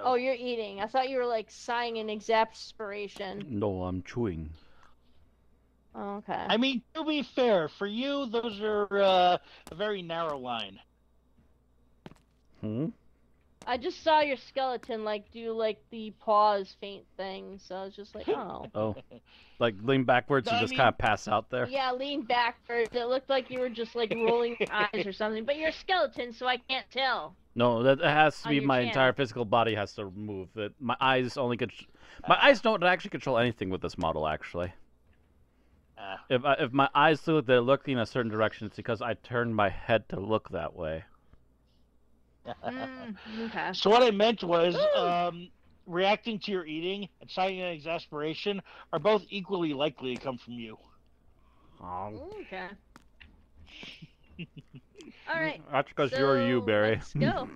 So. Oh, you're eating. I thought you were like sighing in exasperation. No, I'm chewing. Oh, okay. I mean, to be fair, for you, those are uh, a very narrow line. Hmm? I just saw your skeleton like do like the pause faint thing, so I was just like, oh. Oh. Like lean backwards and I just mean- kind of pass out there? Yeah, lean backwards. It looked like you were just like rolling your eyes or something, but you're a skeleton, so I can't tell. No, that has to be your my channel. entire physical body has to move. It, my eyes only could. My eyes don't actually control anything with this model. Actually, Uh, if I, if my eyes look they're looking in a certain direction, it's because I turned my head to look that way. Mm, okay. so what I meant was, um, reacting to your eating and sighing in exasperation are both equally likely to come from you. Oh. Okay. All right. That's because you're you, Barry. Let's go.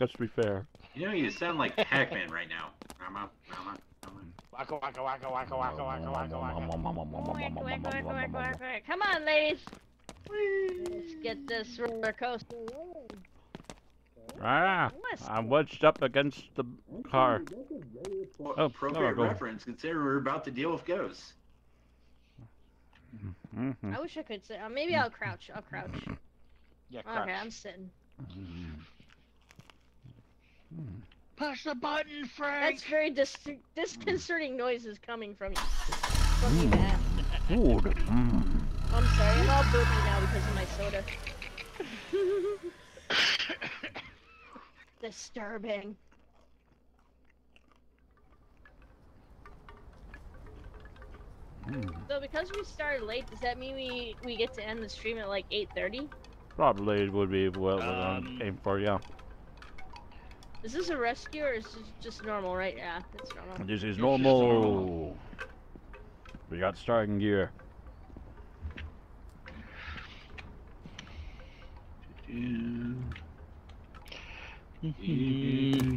Let's be fair. You know, you sound like Pac-Man right now. Rama, Rama, Rama. Waka waka waka waka waka waka waka waka. Come on, ladies. Let's get this roller coaster. Ah, I'm wedged up against the car. Well, Oh, appropriate no, reference. Consider we're about to deal with ghosts. hmm I wish I could sit. Uh, maybe I'll crouch. I'll crouch. Yeah, crouch. Okay, I'm sitting. Push the button, Frank. That's very dis- disconcerting noises coming from you. From you, Matt. Food. Mm. I'm sorry. I'm all burpy now because of my soda. Disturbing. Mm. So because we started late, does that mean we we get to end the stream at like 8:30? Probably would be what we're Um, aim for, yeah. Is this a rescue or is this just normal, right? Yeah, it's normal. This is is normal. We got starting gear. Mm,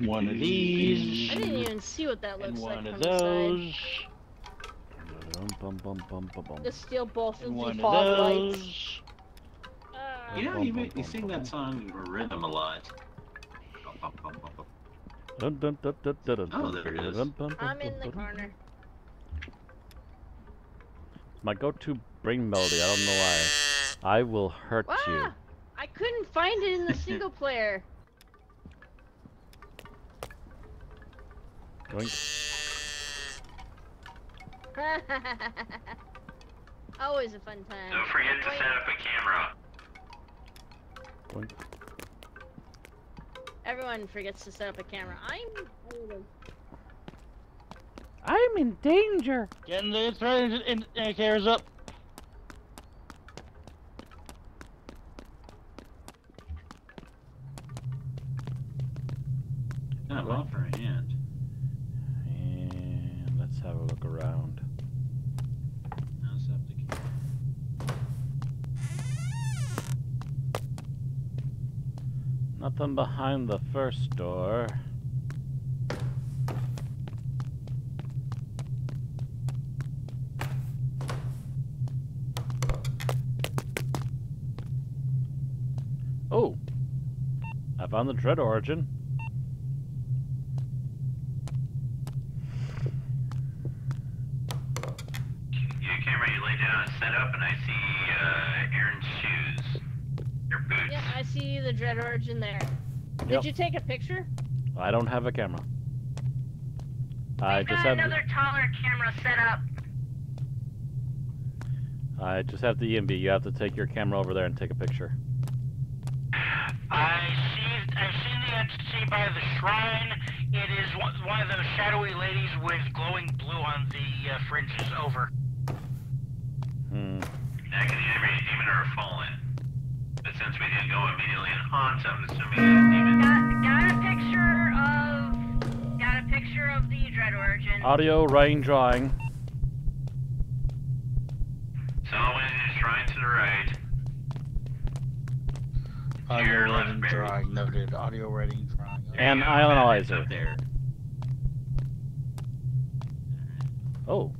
one of these I didn't even see what that and looks one like of from the side. those bum, bum. Steal both of the one of fog lights. Those. You know, you, you sing that song rhythm a lot. Bum, bum, bum, bum, Dun, dun, dun, dun, dun, dun, Oh, there it is. dun, dun, dun, I'm in the dun, dun. corner. My go-to brain melody. I don't know why. I will hurt you. Ah! I couldn't find it in the single player. Yoink. Always a fun time. Don't forget to set up a camera. Yoink. Everyone forgets to set up a camera. I'm. I'm in danger. Getting the thread in, indicators up. Not well for a hand. And let's have a look around. Now set up the camera. Nothing behind the first door. Oh! I found the Dread Origin. Your camera you lay down is set up, and I see uh, Aaron's shoes. Your boots. Yep, I see the Dread Origin there. Did Yep. you take a picture? I don't have a camera. I just have another taller camera set up. I just have the EMB. You have to take your camera over there and take a picture. I see. I seen the entity by the shrine. It is one, one of those shadowy ladies with glowing blue on the uh, fringes. Over. Hmm. That could either be a demon or fallen. But since we didn't go immediately and haunt, I'm assuming it's a demon. Got got a picture of got a picture of the Dread Origin. Audio, writing, drawing. Someone is shrine to the right. Audio Your rating drawing noted. Audio rating drawing. There And you analyzer. Up there. Oh.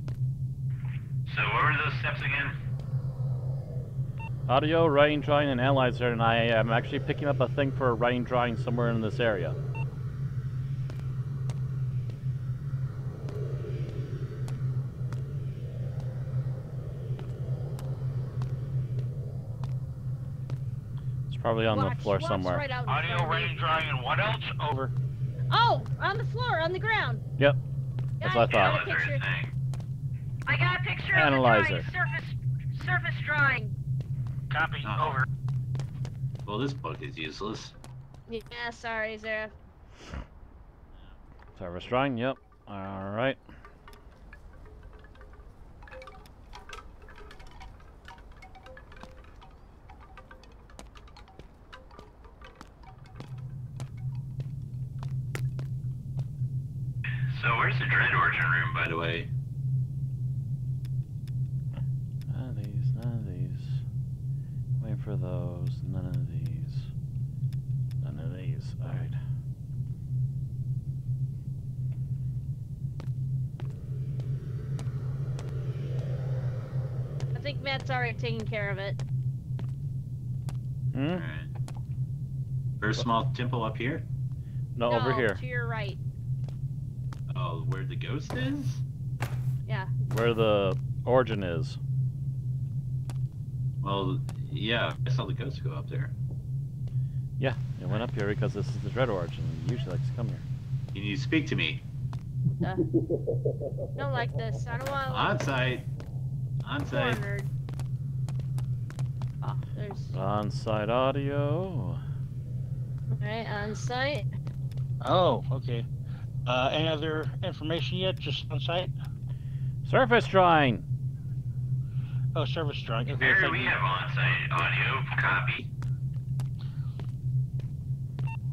So what were those steps again? Audio, writing, drawing, and analyzer, and I am actually picking up a thing for writing, drawing somewhere in this area. It's probably on watch, the floor somewhere. Right Audio, writing, drawing, and what else? Over. Oh, on the floor, on the ground. Yep. That's what I thought. I got a picture analyzer. of the drawing, surface, surface drawing. Copy. Oh. Over. Well, this book is useless. Yeah, sorry, Zara. Service drawing. Yep. All right. So where's the Dread Origin room, by the way? None of these. None of these. Wait for those. None of these. None of these. All right. I think Matt's already taking care of it. Hmm. Alright. First small temple up here? No, over here. To your right. Oh, where the ghost is? Yeah. Where the origin is. Well, yeah, I saw the ghost go up there. Yeah, it went up here because this is the Dread Origin. It usually likes to come here. Can you speak to me? Uh, don't like this. I don't want to On site. On site. cornered. Oh, there's On-site audio. Alright, on site. Oh, okay. Uh, any other information yet? Just on site? Surface drawing. Oh, service drawing. Okay, There thank we you. have on-site audio. Copy.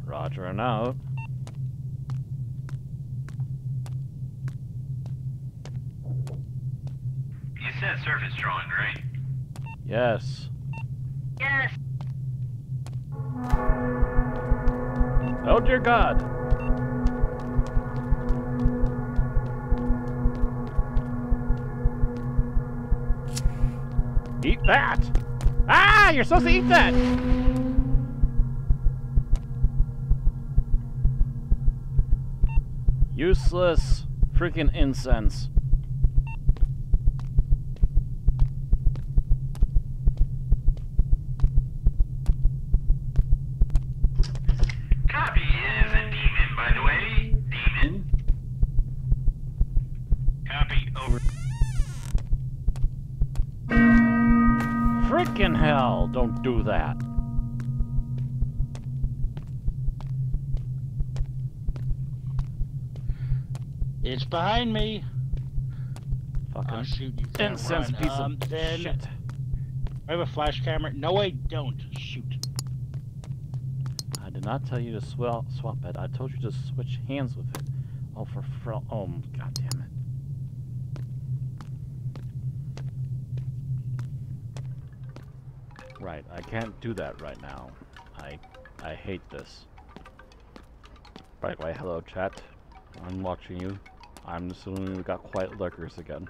Roger and out. You said surface drawing, right? Yes. Yes. Oh dear God. Eat that! Ah! You're supposed to eat that! Useless freaking incense. Copy is a demon, by the way. Demon. Copy. Over. Don't do that. It's behind me. Fucking Oh, shoot, you incense piece um, of then shit. I have a flash camera. No, I don't. Shoot. I did not tell you to swell, swap it. I told you to switch hands with it. Oh, for fr- oh, god damn it. Right, I can't do that right now. I, I hate this. By the way, hello chat. I'm watching you. I'm assuming we got quiet lurkers again.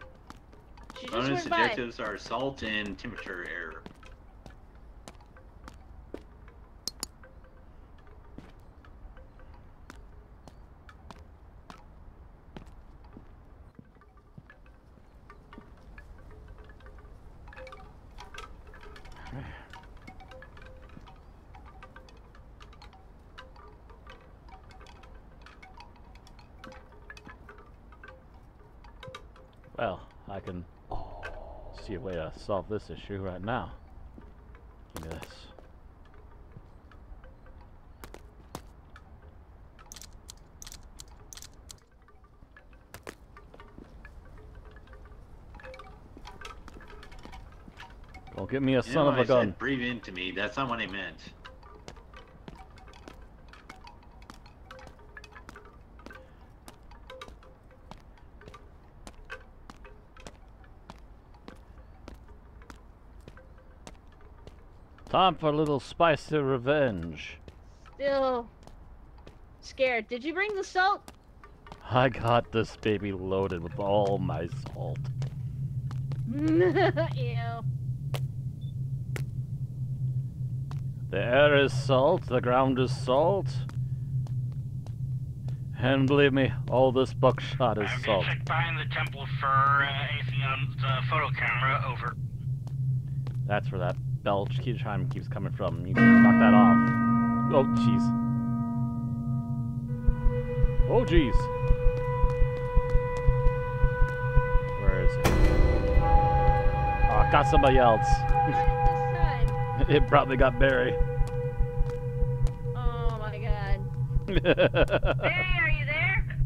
Bonus went by. objectives are salt and temperature error. Solve this issue right now. Give me this. Get me a You son of I a gun. said breathe into me. That's not what I meant. Time for a little spicy revenge. Still scared. Did you bring the salt? I got this baby loaded with all my salt. Ew. The air is salt, the ground is salt. And believe me, all this buckshot is I'm salt. gonna check behind the temple for uh, anything on the photo camera. Over. That's for that belch time keeps coming from. You can knock that off. Oh jeez. Oh jeez. Where is it? Oh, I got somebody else. It it probably got Barry. Oh my god. Barry, are you there?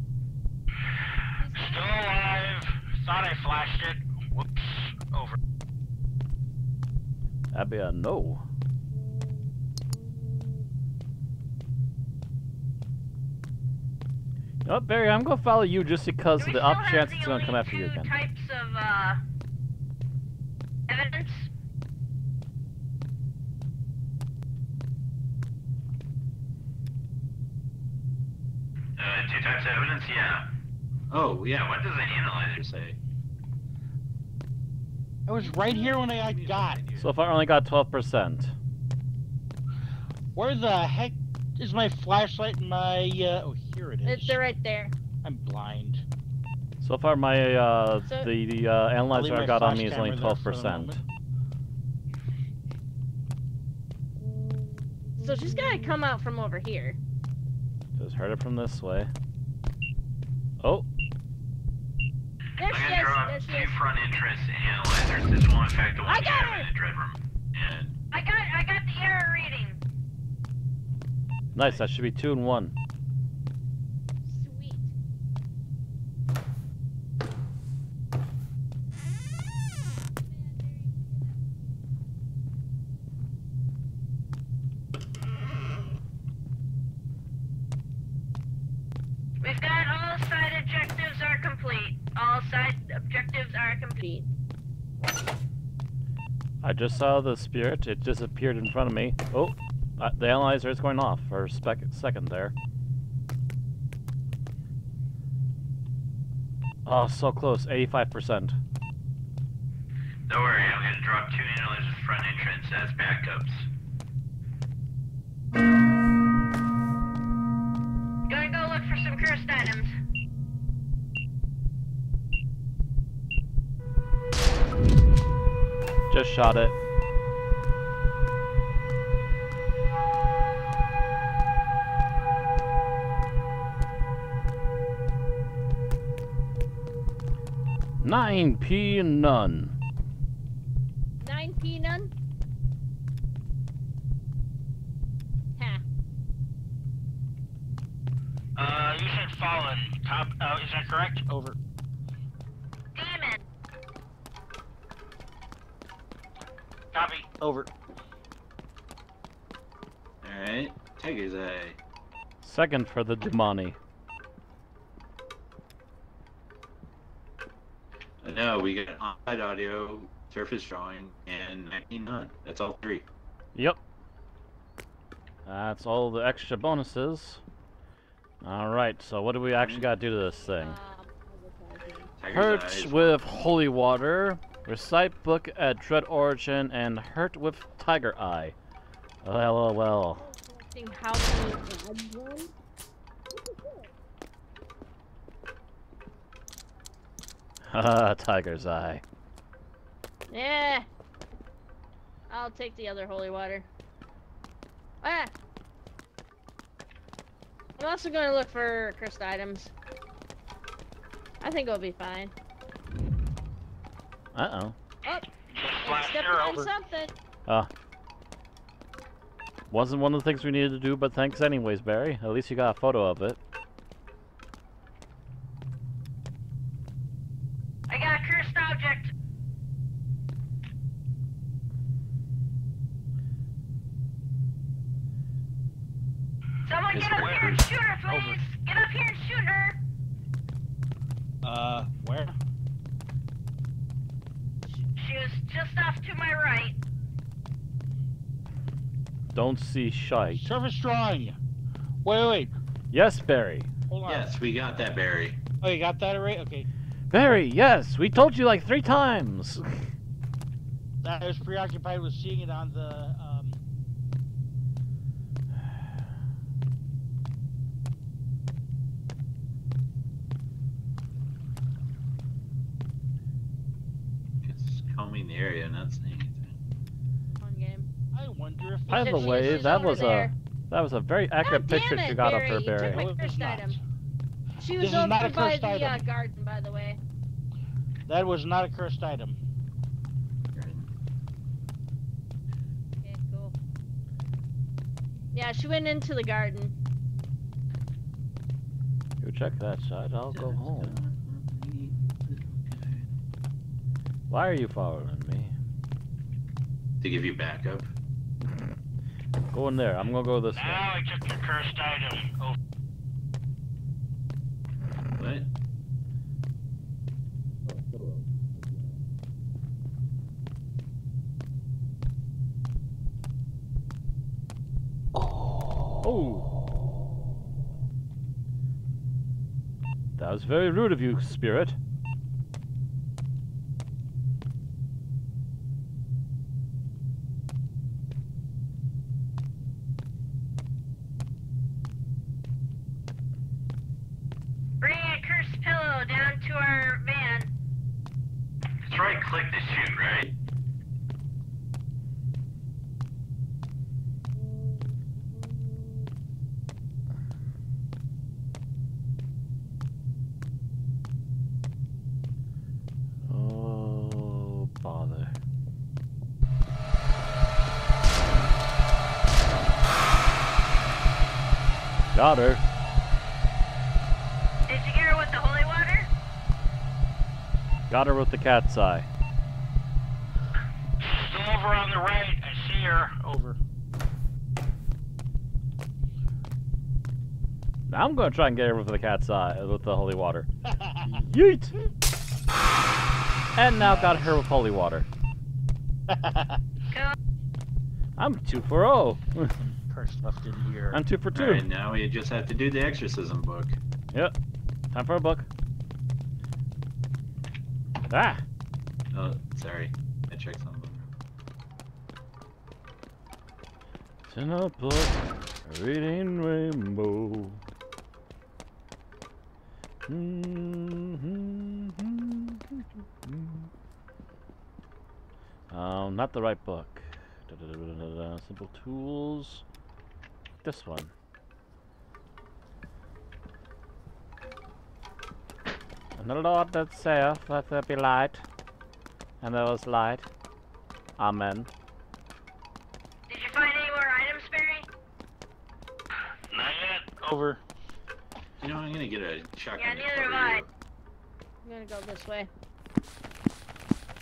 Still alive. Thought I flashed it. Whoops. Over. That'd be a no. You know what, Barry? I'm gonna follow you just because of the off chance it's gonna come after you again. types of uh, evidence? Uh, two types of evidence, yeah. Oh, Yeah, yeah. what does an analyzer say? I was right here when I got. So far, I only got 12%. Where the heck is my flashlight and my, uh, oh, here it is. It's right there. I'm blind. So far, my uh, So- the, the uh, analyzer I got on me is only camera there for the 12%. So she's gotta come out from over here. Just heard it from this way. Oh, Yes, I'm gonna yes, drop yes, two yes. front entrance analyzers. This will affect the one you got have in the dread room. And I got I got the error reading. nice. That should be two and one. Sweet. We've got all side objectives are complete. All side objectives are complete. I just saw the spirit. It disappeared in front of me. Oh, uh, the analyzer is going off for a spec second there. Oh, so close. 85%. don't worry, I'm gonna drop two analyzers front entrance as backups. Gonna go look for some cursed items. Just shot it. Nine P none. 9p none? Ha. Uh, you said fallen. Top. Uh, is that correct? Over. Over. Alright. Tiger's Eye. Second for the Demoni. Uh, No, we got on-site audio, surface drawing, and 19 none. That's all three. Yep. That's all the extra bonuses. Alright, so what do we actually gotta do to this thing? Um, Tiger's Hurt with holy water, recite book at Dread Origin, and hurt with Tiger Eye. Well, well, well. selecting how many add one. Haha, Tiger's Eye. Yeah. I'll take the other holy water. Ah. I'm also going to look for cursed items. I think it'll be fine. Uh-oh. Oh, Just stepped on over. something. Uh. Wasn't one of the things we needed to do, but thanks anyways, Barry. At least you got a photo of it. I got a cursed object. Someone It's get up where? here and shoot her, please. Get up here and shoot her. Uh, where? She was just off to my right. Don't see shite. Surface drawing. Wait, wait. Yes, Barry. Hold on. Yes, we got that, Barry. Oh, you got that right? Okay. Barry, yes! We told you like three times! I was preoccupied with seeing it on the, um... It's combing the area, not saying anything. Come on, guys. Griffin. By the way, that was there. a that was a very accurate picture it, you got Barry, of her, you took my- it was Cursed item. She This was is not over a by cursed the uh, item. garden, by the way. That was not a cursed item. Okay, cool. Yeah, she went into the garden. You check that side, I'll go home. Why are you following me? To give you backup. Go in there. I'm gonna go this way. Now I took your cursed item. Oh, What? Oh. That was very rude of you, Spirit. Bring a cursed pillow down to our van. It's right click to shoot, right? Oh, bother. Got her. Did you get her with the holy water? Got her with the cat's eye. still over on the right. I see her. Over. Now I'm gonna try and get her with the cat's eye, with the holy water. Yeet! And now got her with holy water. I'm two for oh. Cursed left in here. I'm two for two. Alright, now we just have to do the exorcism book. Yep. Time for a book. Ah! Oh, sorry. I checked something. It's in a book, reading rainbow. Um, not the right book. Da-da-da-da-da-da. Simple tools. This one. And the Lord that saith, Let there be light. And there was light. Amen. Did you find any more items, Barry? Not yet. Over. You know, I'm gonna get a shotgun. Yeah, neither cover have I. I'm gonna go this way.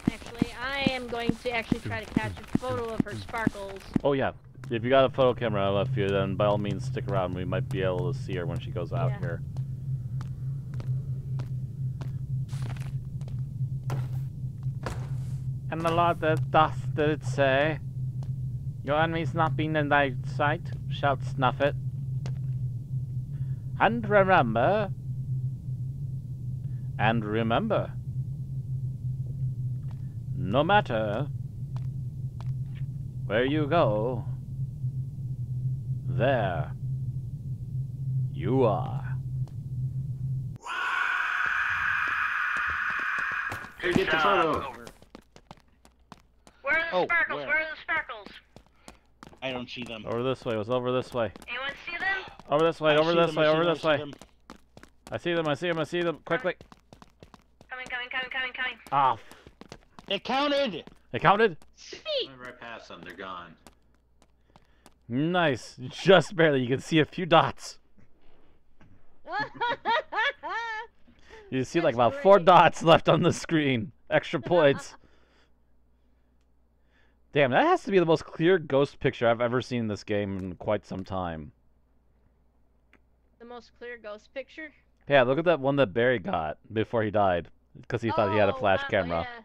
Actually, I am going to actually try to catch a photo of her sparkles. Oh yeah. If you got a photo camera I left you, then by all means stick around. We might be able to see her when she goes out Yeah. here. And the Lord that doth did say, Your enemy's not been in thy sight, shalt snuff it. And remember, and remember, no matter where you go, there you are. Here, get the photo. Over. Where are the Oh, sparkles? where? Where? are the sparkles? I don't see them. Over this way. It was over this way. Anyone see them? Over this way. I over this them, way. Over them, this see way. them. I see them. I see them. I see them. Quickly. Coming, coming, coming, coming, coming. Ah, f- It counted! it counted. Sweet! Went right past them. They're gone. Nice. Just barely. You can see a few dots. You see like That's about four dots left on the screen. Extra points. Damn, that has to be the most clear ghost picture I've ever seen in this game in quite some time. the most clear ghost picture. Yeah, look at that one that Barry got before he died. Because he thought he had a Oh, flash wow, camera. yeah.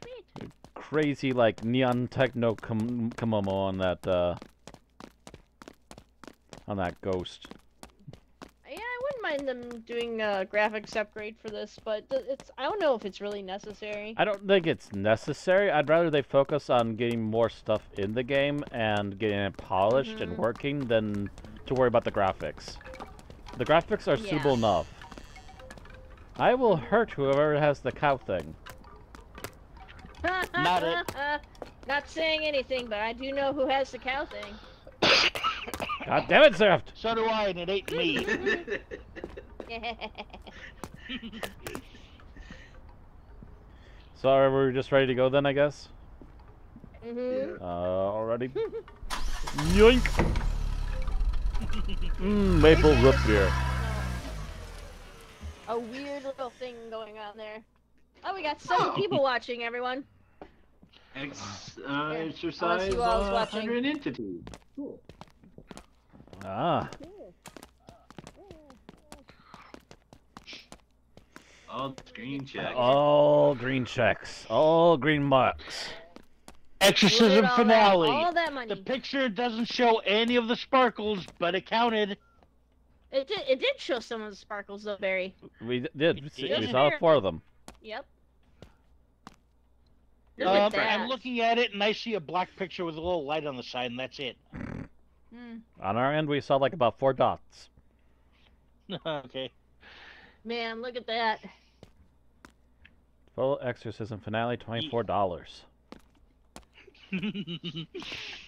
Sweet. Crazy, like, neon techno komomo on that, uh... On that ghost. Yeah, I wouldn't mind them doing a graphics upgrade for this, but it's I don't know if it's really necessary. I don't think it's necessary. I'd rather they focus on getting more stuff in the game and getting it polished and Mhm. working than to worry about the graphics. The graphics are suitable enough. I will hurt whoever has the cow thing. Not it. Not saying anything, but I do know who has the cow thing. God damn it, Zerft! So do I, and it ain't me. Sorry, we're just ready to go then, I guess? hmm Uh, already? Yoink! Mmm, maple root beer. A weird little thing going on there. Oh, we got seven people watching, everyone. Ex, uh, Yeah. exercise you all was uh, watching. 100 entities. Cool. Ah, All green checks. all green checks. All green marks. Exorcism Loot all that- finale. All that money. The picture doesn't show any of the sparkles, but it counted. It did. It did show some of the sparkles though, Barry. We did. We, see- we saw four of them. Yep. Look at Um. I'm looking at it and I see a black picture with a little light on the side, and that's it. Hmm. On our end, we saw like about four dots. okay. Man, look at that. Full exorcism finale, twenty-four dollars.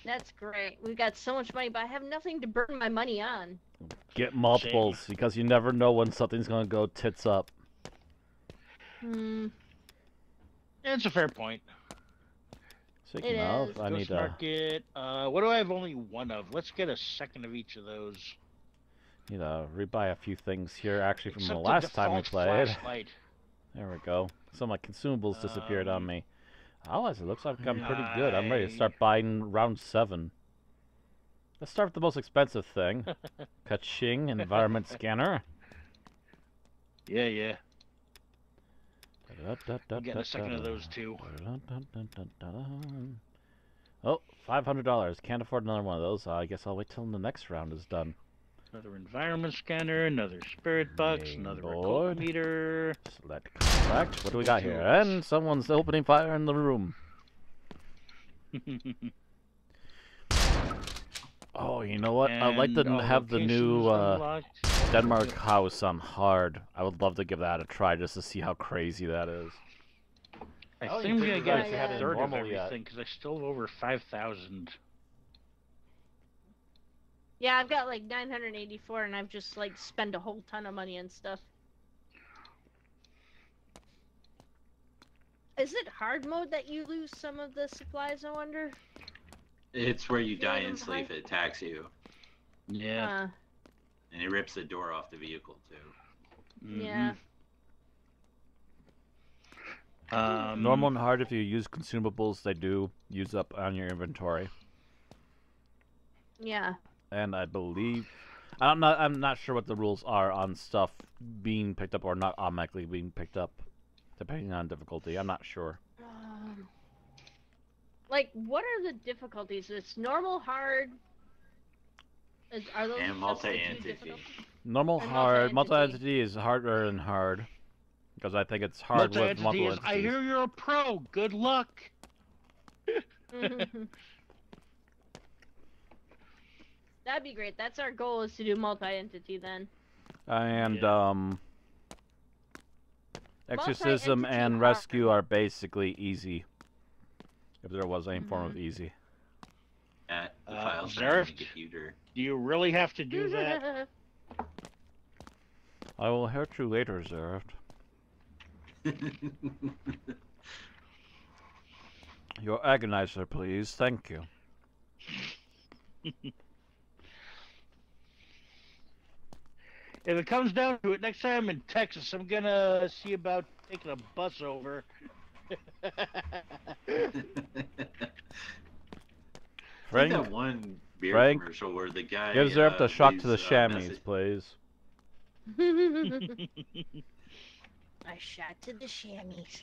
That's great. We've got so much money, but I have nothing to burn my money on. Get multiples because you never know when something's gonna go tits up. Hmm. That's a fair point. Speaking It of, is. I Ghost need to Market. Uh, what do I have only one of? Let's get a second of each of those. need to rebuy a few things here. Actually, from Except the last time we played. flashlight. There we go. Some of my consumables disappeared on Um, me. Otherwise, it looks like I'm pretty good. I'm ready to start buying round seven. Let's start with the most expensive thing. Kaching environment scanner. Yeah, yeah. I'm getting a second of those too. Oh, $500. Can't afford another one of those. I guess I'll wait till the next round is done. Another environment scanner, another spirit box, Main another board. meter. Select contract. What do we got here? And someone's opening fire in the room. Oh, you know what? I'd like to have the new uh. Denmark house on hard. I would love to give that a try just to see how crazy that is. I Oh, you think I'm think gonna you get guys a had it third of normal yet. everything because I still have over five thousand. Yeah, I've got like 984, and I've just like spent a whole ton of money on stuff. Is it hard mode that you lose some of the supplies? I wonder. It's where you die Yeah, in sleep. It attacks you, Yeah. Uh, and it rips the door off the vehicle too. yeah. Mhm. Um, Normal and hard, if you use consumables, they do use up on your inventory. Yeah. And I believe, I'm not, I'm not sure what the rules are on stuff being picked up or not automatically being picked up, depending on difficulty. I'm not sure. Um, like, what are the difficulties? It's normal, hard. Is, are those And just the two multi-entity. Normal And hard, multi-entity. multi-entity is harder and hard. Because I think it's hard with multi-entity multiple is, I hear you're a pro. Good luck. That'd be great. That's our goal is to do multi-entity then. And Yeah. um, exorcism and rescue are basically easy. If there was any form Mm-hmm. of easy. At the Uh, files Zareth? computer. Do you really have to do that? I will hurt you later, Zerft. Your agonizer, please. Thank you. If it comes down to it, next time I'm in Texas, I'm gonna see about taking a bus over. I think that one beer Frank, commercial where the guy give Zerft uh, a shock to the leaves, uh, chamois, message- please. I shot to the chamois.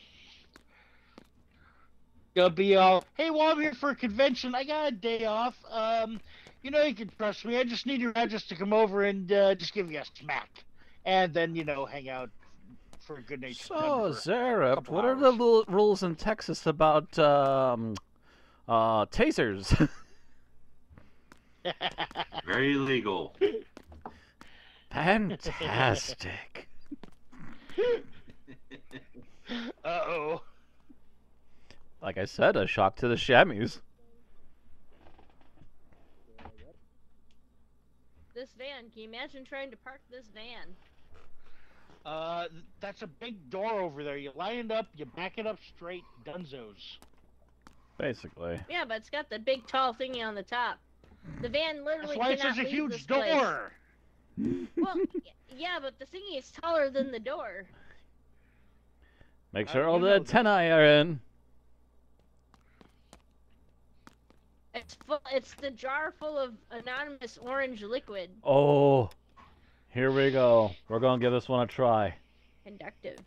They'll be all, hey, while I'm here for a convention, I got a day off. Um, you know you can trust me. I just need your address to come over and uh, just give you a smack, and then you know hang out for a good natured So, time for- Zereft, couple what are the rules in Texas about um, uh, tasers? Very legal. Fantastic. Uh oh. Like I said, a shock to the chamois. This van. Can you imagine trying to park this van? Uh, that's a big door over there. You line it up, you back it up straight, dunzos. Basically. Yeah, but it's got the big tall thingy on the top. The van That's literally why it's cannot such a leave huge this place. door. Well, yeah, but the thingy is taller than the door. Make uh, sure all the know antennae are in. It's full. It's the jar full of anonymous orange liquid. Oh, here we go. We're gonna give this one a try. Conductive.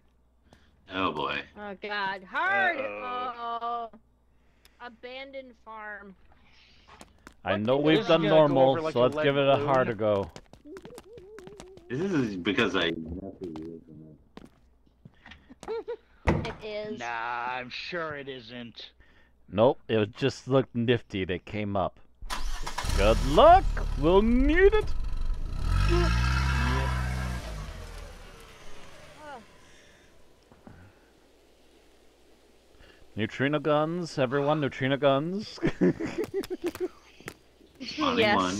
Oh boy. Oh God, hard. Uh-oh. Oh, abandoned farm. I know we've done do? Gotta go normal, over like so let's give it a balloon. harder go. This is because I. It is. Nah, I'm sure it isn't. Nope, it just looked nifty that came up. Good luck. We'll need it. Neutrino guns, everyone. Neutrino guns. Only yes. one.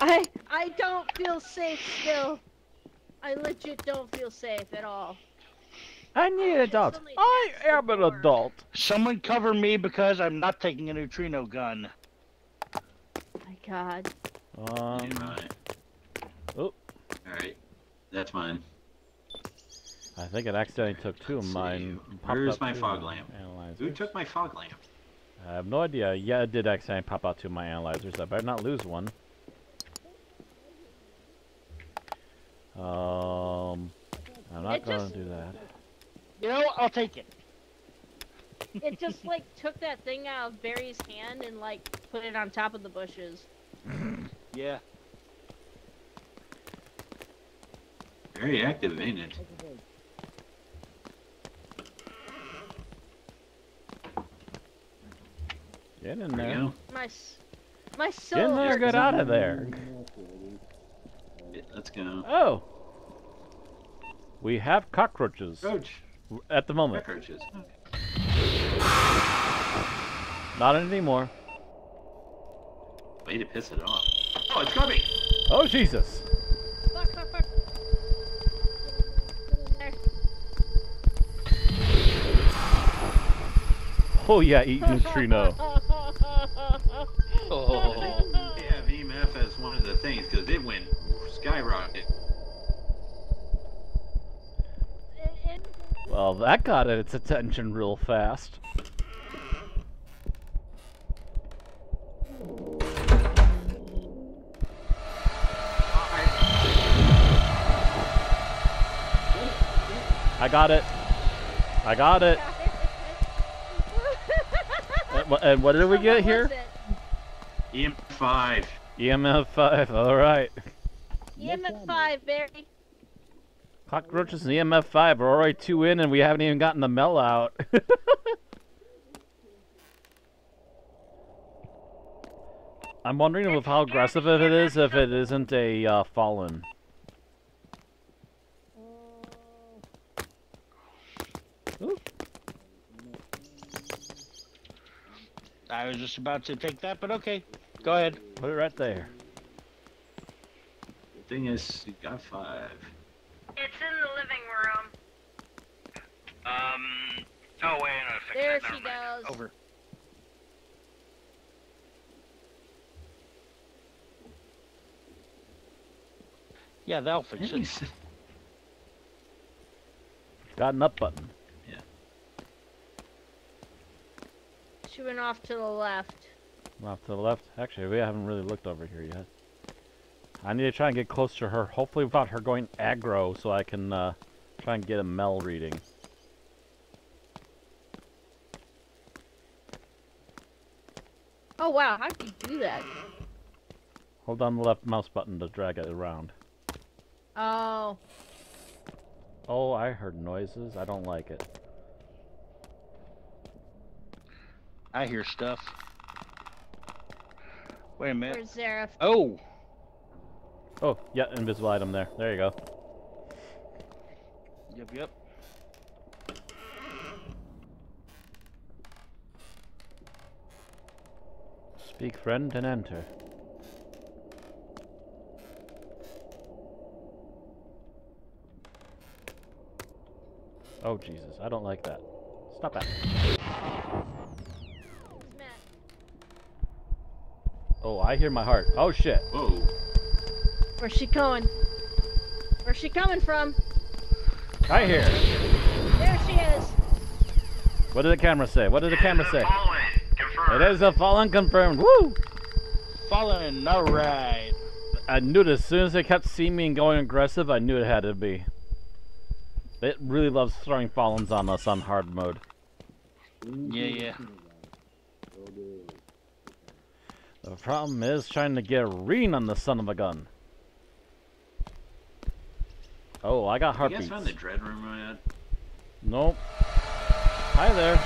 I I don't feel safe still. I legit don't feel safe at all. I need an adult. I attached the am an adult. Someone cover me because I'm not taking a neutrino gun. My God. Um, Yeah, right. oh. Alright. That's mine. I think it accidentally took two of mine. popped Where's my fog lamp? analyzers. Who took my fog lamp? I have no idea. Yeah, it did accidentally pop out two of my analyzers. I better not lose one. Um, I'm not It gonna just- do that. You know, I'll take it. It just like took that thing out of Barry's hand and like put it on top of the bushes. Yeah. Very active, ain't it? Get in There there. you go. My s- my Get soul. in there. hurts. Get out of there. Yeah, Let's go. Oh. We have cockroaches Roach. at the moment. Cockroaches. Not anymore. Way to piss it off. Oh, it's coming! Oh Jesus. Fuck, fuck, fuck. There. Oh yeah, eat neutrino. Oh. They have EMF as one of the things because it went skyrocket. It- it- Well, that got its attention real fast. I got it. I got it. And And what did we get what here? Was it? EMF 5. EMF 5. All right. EMF five, Barry. Cockroaches and EMF 5 are already two in, and we haven't even gotten the Mel out. I'm wondering with how aggressive it is if it isn't a uh, fallen. Ooh. I was just about to take that, but okay. Go ahead. Put it right there. The thing is, you got 5. It's in the living room. Um. Oh wait, no, fix There that. she never mind. goes. Over. Yeah, that'll fix it. Got an up button. Yeah. She went off to the left. Off to the left. Actually, we haven't really looked over here yet. I need to try and get close to her, hopefully without her going aggro, so I can uh, try and get a Mel reading. Oh wow, how did you do that? Hold down the left mouse button to drag it around. Oh, Oh, I heard noises. I don't like it. I hear stuff. Wait a minute. Where's Oh! Oh, yeah, invisible item there. There you go. Yep, yep. Speak, friend, and enter. Oh, Jesus. I don't like that. Stop that. Oh, I hear my heart. Oh shit. Whoa. Where's she going? Where's she coming from? I hear. There she is. What did the camera say? What did the camera say? Fallen. Confirmed. It is a fallen confirmed. Woo! Fallen, alright. I knew it as soon as they kept seeing me and going aggressive, I knew it had to be. It really loves throwing fallens on us on hard mode. Yeah, yeah. The problem is trying to get a reading on the son of a gun. Oh, I got You heartbeats. guys found the dread room yet? Nope. Hi there.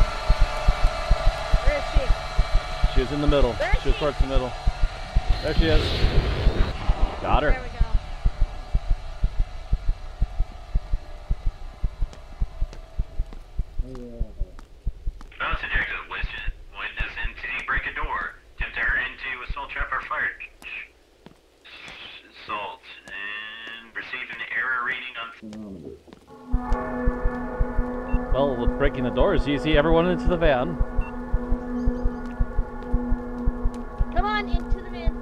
Where is she? She was in the middle. There She was she- towards the middle. There she is. Got There her. we go. Bounce objective listed. When does entity break a door? Attempt to enter into assault trap or fire ch- assault and receive an error reading on. Well, with breaking the door is easy. Everyone into the van. Come on, into the van.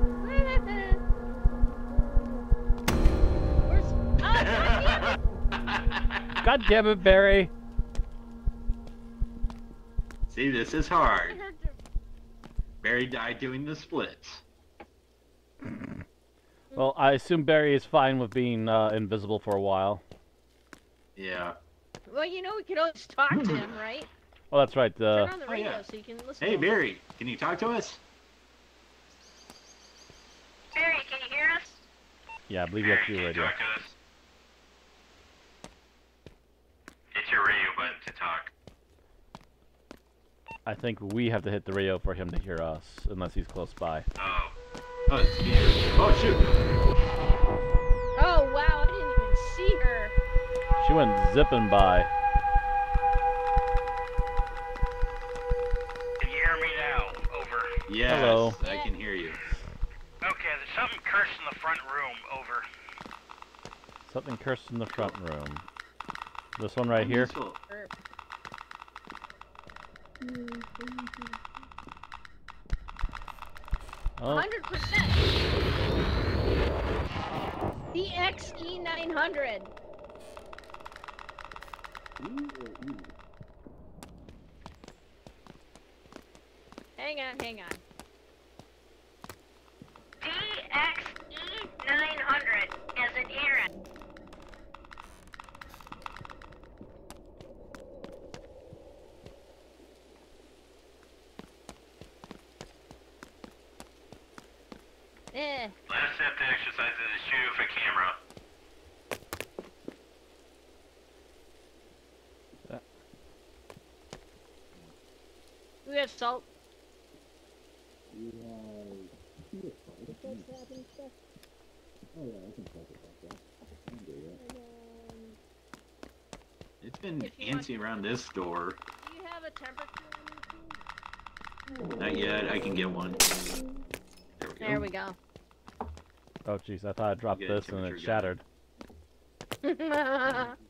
Where's... Oh, God damn it! God damn it, Barry. See, this is hard. Barry died doing the splits. Well, I assume Barry is fine with being uh, invisible for a while. Yeah. Well, you know we could always talk to him, right? Well, that's right. Uh, Turn on the oh, yeah. so you can listen. Hey, to him. Barry, can you talk to us? Barry, can you hear us? yeah, I believe you have to Can do radio. talk to us? Hit your radio button to talk. I think we have to hit the radio for him to hear us, unless he's close by. Oh. Oh, it's Oh, shoot. She went zipping by. Can you hear me now? Over. Yes, Hello. I can hear you. Okay, there's something cursed in the front room. Over. Something cursed in the front room. This one right here. Oh, 100%. The XE900. Hang on, hang on. DXE900 as an Aaron. Eh, Last step to exercise is to shoot with a camera. We have salt. It's been If want- antsy around this door. Do you have a temperature on you, Not yet. I can get one. There we go. There we go. oh, jeez! I thought I dropped this and it temperature shattered.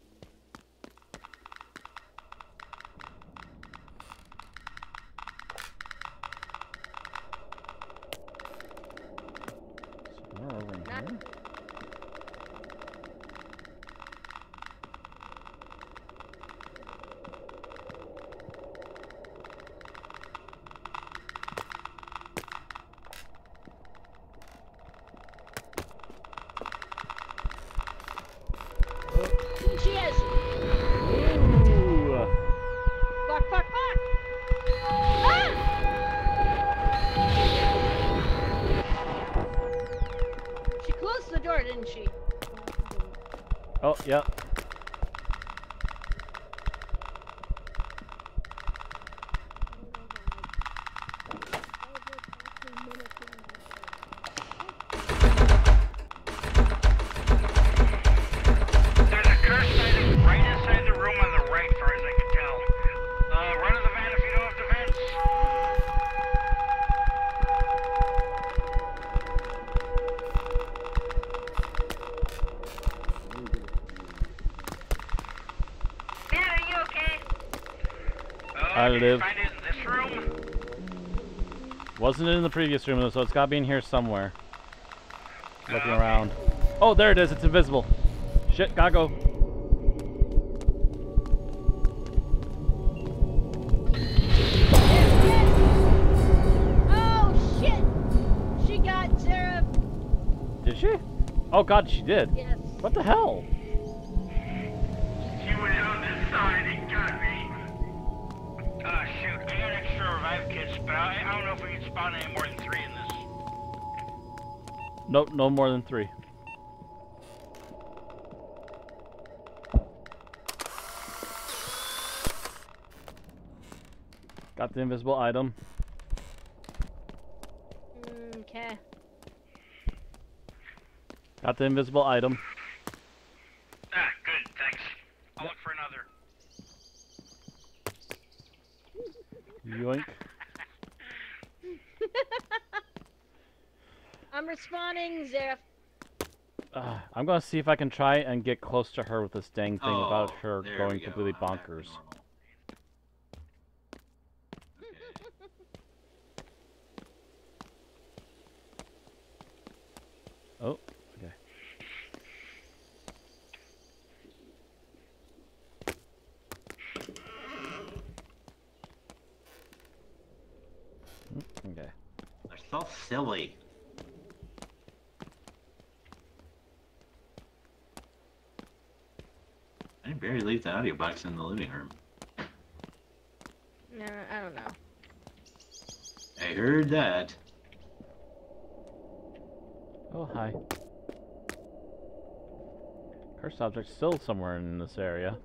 yep. I Did live. it in? Wasn't in the previous room, though, so it's gotta be in here somewhere. Looking Okay. around. Oh, there it is. It's invisible. Shit, gotta go. Oh shit! She got Sarah. Did she? Oh god, she did. Yes. What the hell? Know if we can spawn any more than three in this. No, no more than three. Got the invisible item. Mm, okay. Got the invisible item. Ah, good, thanks. I'll look for another. Yoink. I'm respawning, Zeph. Uh, I'm gonna see if I can try and get close to her with this dang thing without Oh, her going go. completely bonkers. normal. Oh, okay. Mm, Okay. They're so silly. I didn't barely leave the audio box in the living room. No, I don't know. I heard that. Oh, hi. Cursed object still somewhere in this area.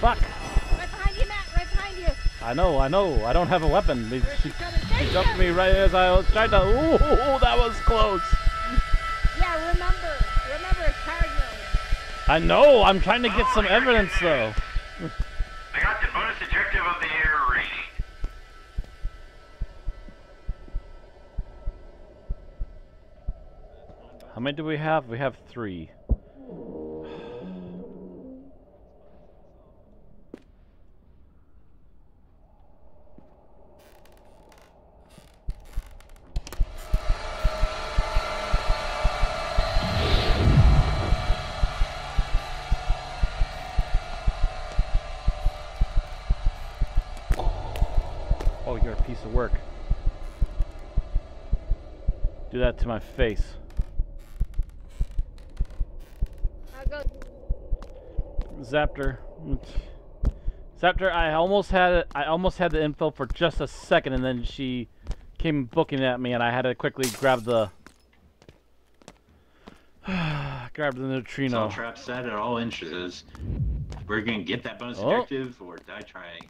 Fuck! Right behind you, Matt. Right behind you. I know, I know. I don't have a weapon. She, Where's she, she she jumped me right as I was trying to. Ooh, that was close. I know. I'm trying to get Oh, some evidence though. I got the bonus objective of the air rating. How many do we have? We have three. Oh, you're a piece of work. Do that to my face. Zaptor. Zaptor, I almost had it. I almost had the info for just a second, and then she came booking at me, and I had to quickly grab the grab the neutrino. All trap set at all inches. We're gonna get that bonus Oh. objective or die trying.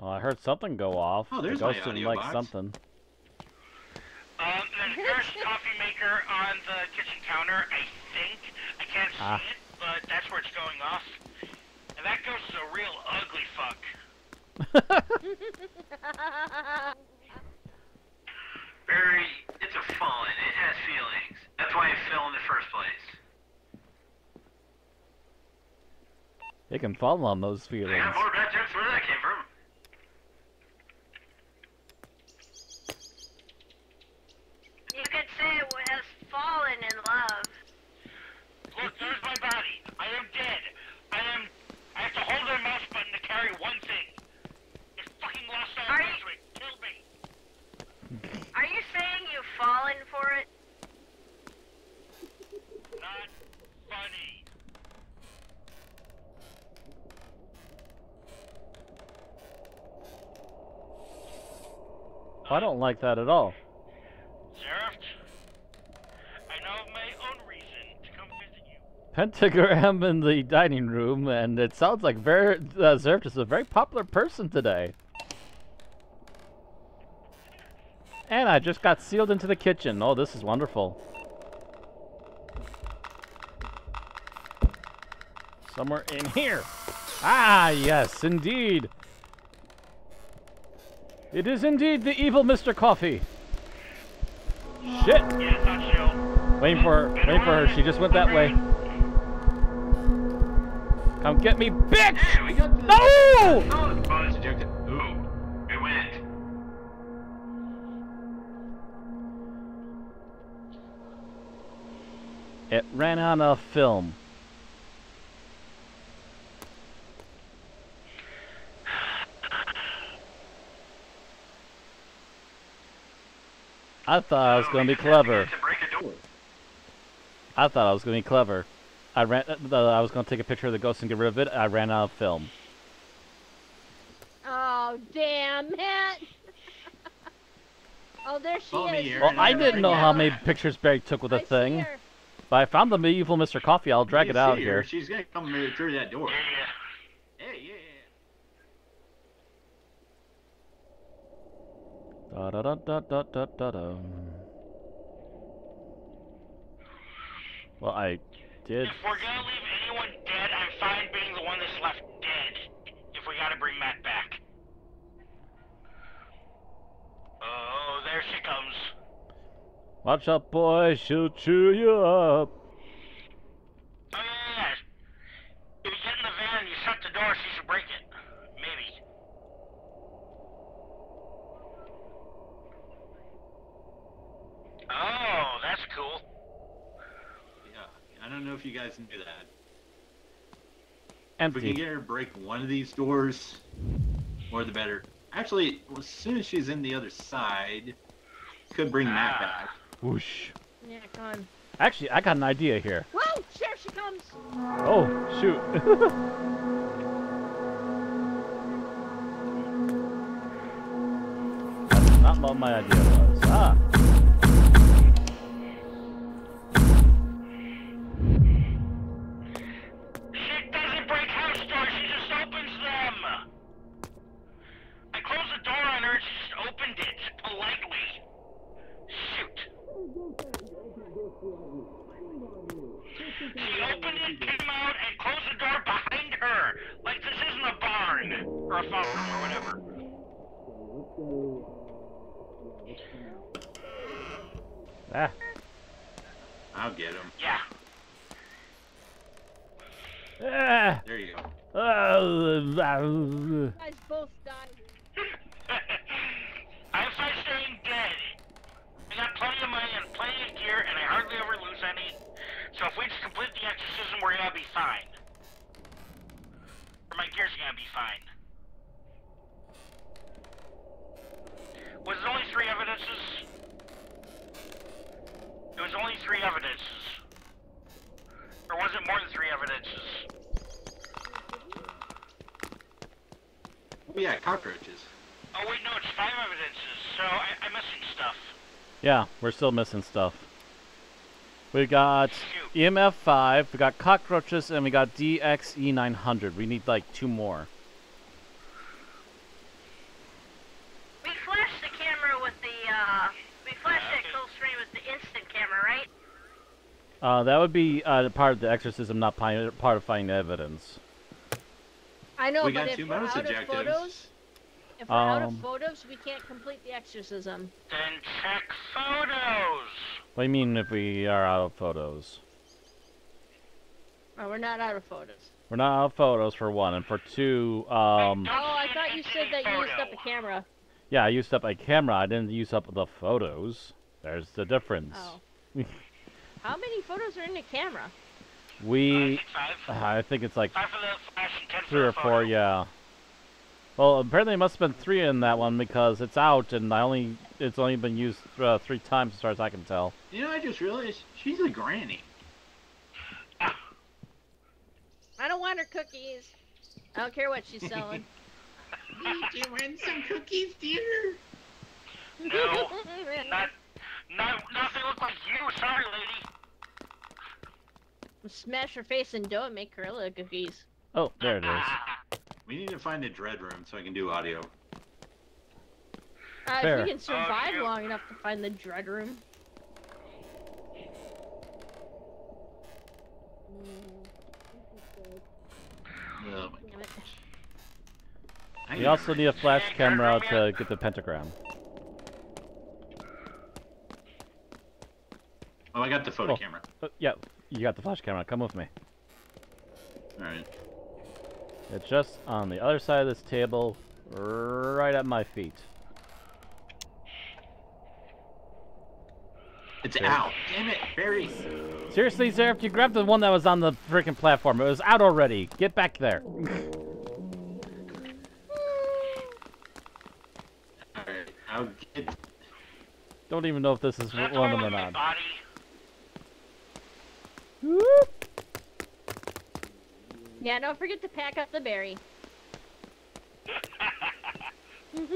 Oh, I heard something go off. Oh, there's the my ghost didn't audio like box. something. Um, there's a cursed coffee maker on the kitchen counter, I think. I can't see Ah. it, but that's where it's going off. And that ghost is a real ugly fuck. Barry, it's a fallen. It has feelings. That's why it fell in the first place. It can fall on those I feelings. got more bad jokes where that came from. You could say has fallen in love. Look, there's my body. I am dead. I am. I have to hold the mouse button to carry one thing. This fucking Los Are Angeles you- would kill me. Are you saying you've fallen for it? Not funny. I don't like that at all. Zerft, I know of my own reason to come visit you. Pentagram in the dining room, and it sounds like very uh, Zerf is a very popular person today. And I just got sealed into the kitchen. Oh, this is wonderful. Somewhere in here. Ah, yes, indeed. It is indeed the evil Mr. Coffee. Shit. Yeah. Waiting for her. Waiting for her. She just went that way. Come get me, bitch! Yeah, we got the. No! Oh, the bonus ejected. Ooh, good wind. It ran out of film. I thought I was Oh, gonna be just have to clever. get To break a door. I thought I was gonna be clever. I ran. Uh, I was gonna take a picture of the ghost and get rid of it. I ran out of film. Oh, damn it! oh, there she Follow is. here. Well, I didn't know how many pictures Barry took with I the see thing, but I found the medieval Mr. Coffee. I'll drag it out her, here. She's gonna come through that door. Yeah, Hey, yeah. Da da da da da da da da. Well, I did. If we're gonna leave anyone dead, I'm fine being the one that's left dead. If we gotta bring Matt back. Oh, there she comes. Watch out, boy! She'll chew you up. Oh yeah, yeah, yeah. If you get in the van and you shut the door, she should break it. Maybe. Oh, that's cool. Yeah. I don't know if you guys knew that. And if we can get her to break one of these doors, more the better. Actually, as soon as she's in the other side, could bring Matt Ah. back. Whoosh. Yeah, come on. Actually, I got an idea here. Whoa! There she comes. Oh, shoot. That's not what my idea was. Ah. We're still missing stuff. We got Shoot. EMF 5, we got cockroaches, and we got DXE 900. We need like two more. We flashed the camera with the, uh, we flashed that okay. screen with the instant camera, right? Uh, that would be uh, part of the exorcism, not part of finding evidence. I know, we but got if we're bonus out of photos, if we're out of Um, photos, we can't complete the exorcism. Then check photos. What do you mean if we are out of photos? Oh, we're not out of photos. We're not out of photos for one, and for two, um, Oh, I thought you said that you used up a camera. yeah, I used up a camera. I didn't use up the photos. There's the difference. Oh. How many photos are in the camera? Uh, We, think five. I think it's like Five for the flash and ten three for or the four, yeah. Well, apparently it must have been three in that one because it's out and I only it's only been used uh, three times as far as I can tell. You know, I just realized she's a granny. I don't want her cookies. I don't care what she's selling. Did you win some cookies, dear? No, not, not, nothing look like you. Sorry, lady. Smash her face in dough and make Gorilla cookies. Oh, there it is. We need to find a dread room so I can do audio. Uh, Fair. if we can survive shoot. long enough to find the dread room. Oh, Damn We also need a flash camera camera, to get the pentagram. Oh, I got the photo Oh. camera. Uh, yeah, you got the flash camera. Come with me. All right. It's just on the other side of this table, right at my feet. It's out. Damn it, Barry. Seriously, Zerif, you grabbed the one that was on the freaking platform. It was out already. Get back there. Alright, I'll get. Don't even know if this is Is that the one of them or not. body? Whoop. Yeah, don't forget to pack up the berry.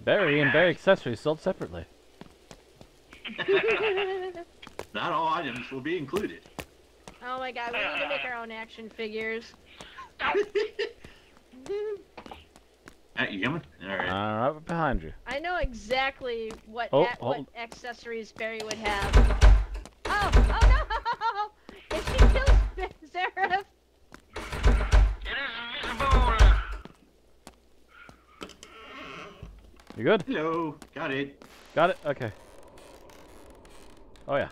Berry and berry accessories sold separately. Not all items will be included. Oh my god, we need to make our own action figures. Uh, you coming? Alright. Uh, right behind you. I know exactly what Oh, a- what accessories Barry would have. Oh, oh You good? Hello. Got it. Got it? Okay. Oh yeah.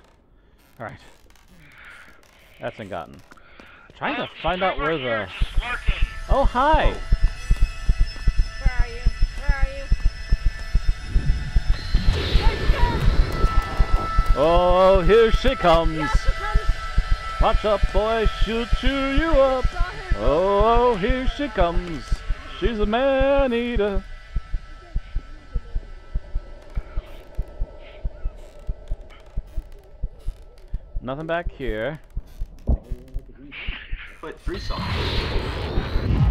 Alright. That's been gotten. Trying to find out where somewhere the... here, she's lurking. Oh, hi! where are you? Where are you? Oh, here she comes! Yeah, she comes. Watch up, boy, she'll chew you up! Saw. Oh, oh, here she comes! She's a man-eater! Nothing back here. Put three songs.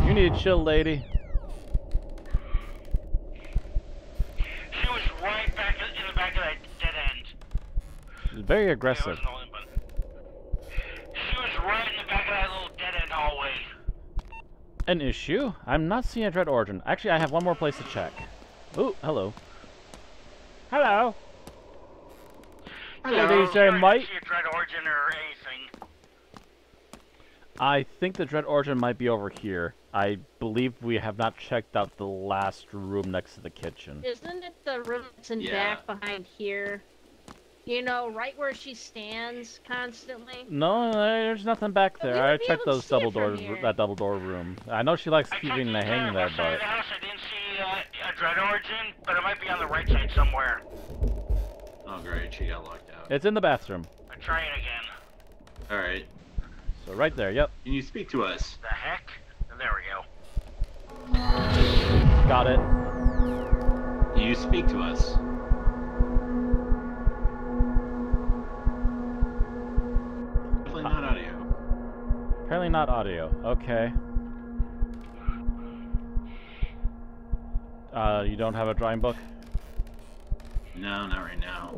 You need to chill, lady. She was right back in the back of that dead end. She's very Yeah, aggressive. but she was right in the back of that little dead end hallway. An issue? I'm not seeing a Dread Origin. Actually, I have one more place to check. Ooh, hello. Hello. Hello. Ladies and I didn't see a dread origin or anything. I think the Dread Origin might be over here. I believe we have not checked out the last room next to the kitchen. Isn't it the room that's in Yeah. back behind here? You know, right where she stands constantly. No, there's nothing back there. I checked those double from doors, that double door room. I know she likes I keeping the the hanging there, left side of but the house. I didn't see uh, a dread origin, but it might be on the right side somewhere. Oh, great. She got locked out. it's in the bathroom. I'm trying again. Alright. So right there. Yep, Can you speak to us? The heck? There we go. got it. Can you speak to us? Definitely not audio. Apparently not audio. Okay. Uh, you don't have a drawing book? No, not right now.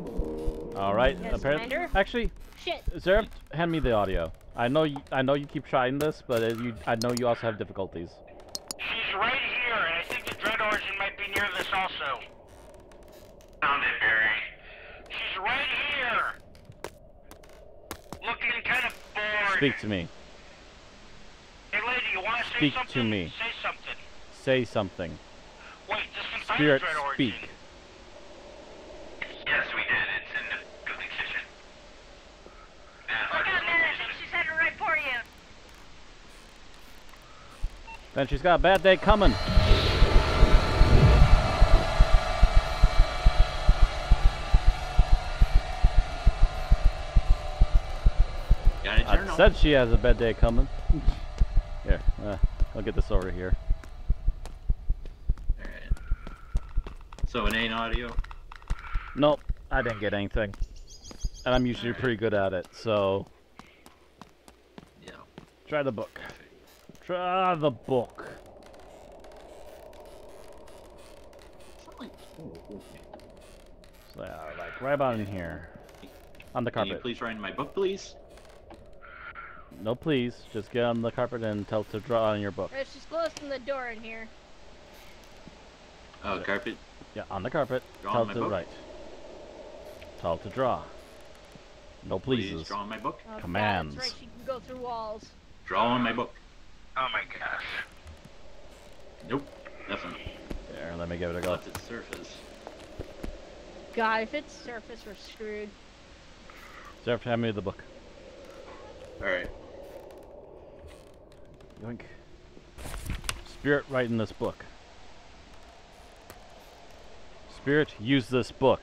All right. Yes, Apparently, Commander? actually, Shit. Zerif, hand me the audio. I know you. I know you keep trying this, but uh, you. I know you also have difficulties. She's right here, and I think the dread origin might be near this also. Found it, Barry. She's right here. Looking kind of bored. Speak to me. Hey, lady, you want to say Speak to something? me. Say something. Say something. Wait, this can Spirit, dread speak. origin. Yes, we did. It's in the, in the kitchen. Look out, man. I think she's headed right for you. Then she's got a bad day coming. Got it I said she has a bad day coming. Here, uh, I'll get this over here. Alright. So it ain't audio? Nope, I didn't get anything. And I'm usually pretty good at it, so Yeah. try the book. Try the book. So, yeah, like right about in here. On the Can you carpet. please write in my book, please? No, please. Just get on the carpet and tell to draw on your book. Right, she's closing the door in here. Oh, carpet. Yeah, on the carpet. Draw tell on my to book? write. Tell to draw. No Please pleases. draw on my book. Oh, Commands. that's right, she can go through walls. Draw on my book. Oh my gosh. Nope. Nothing. There, let me give it a go. Left its surface. God, if it's surface, we're screwed. Zerf, hand me the book. Alright. Yoink. Spirit, write in this book. Spirit, use this book.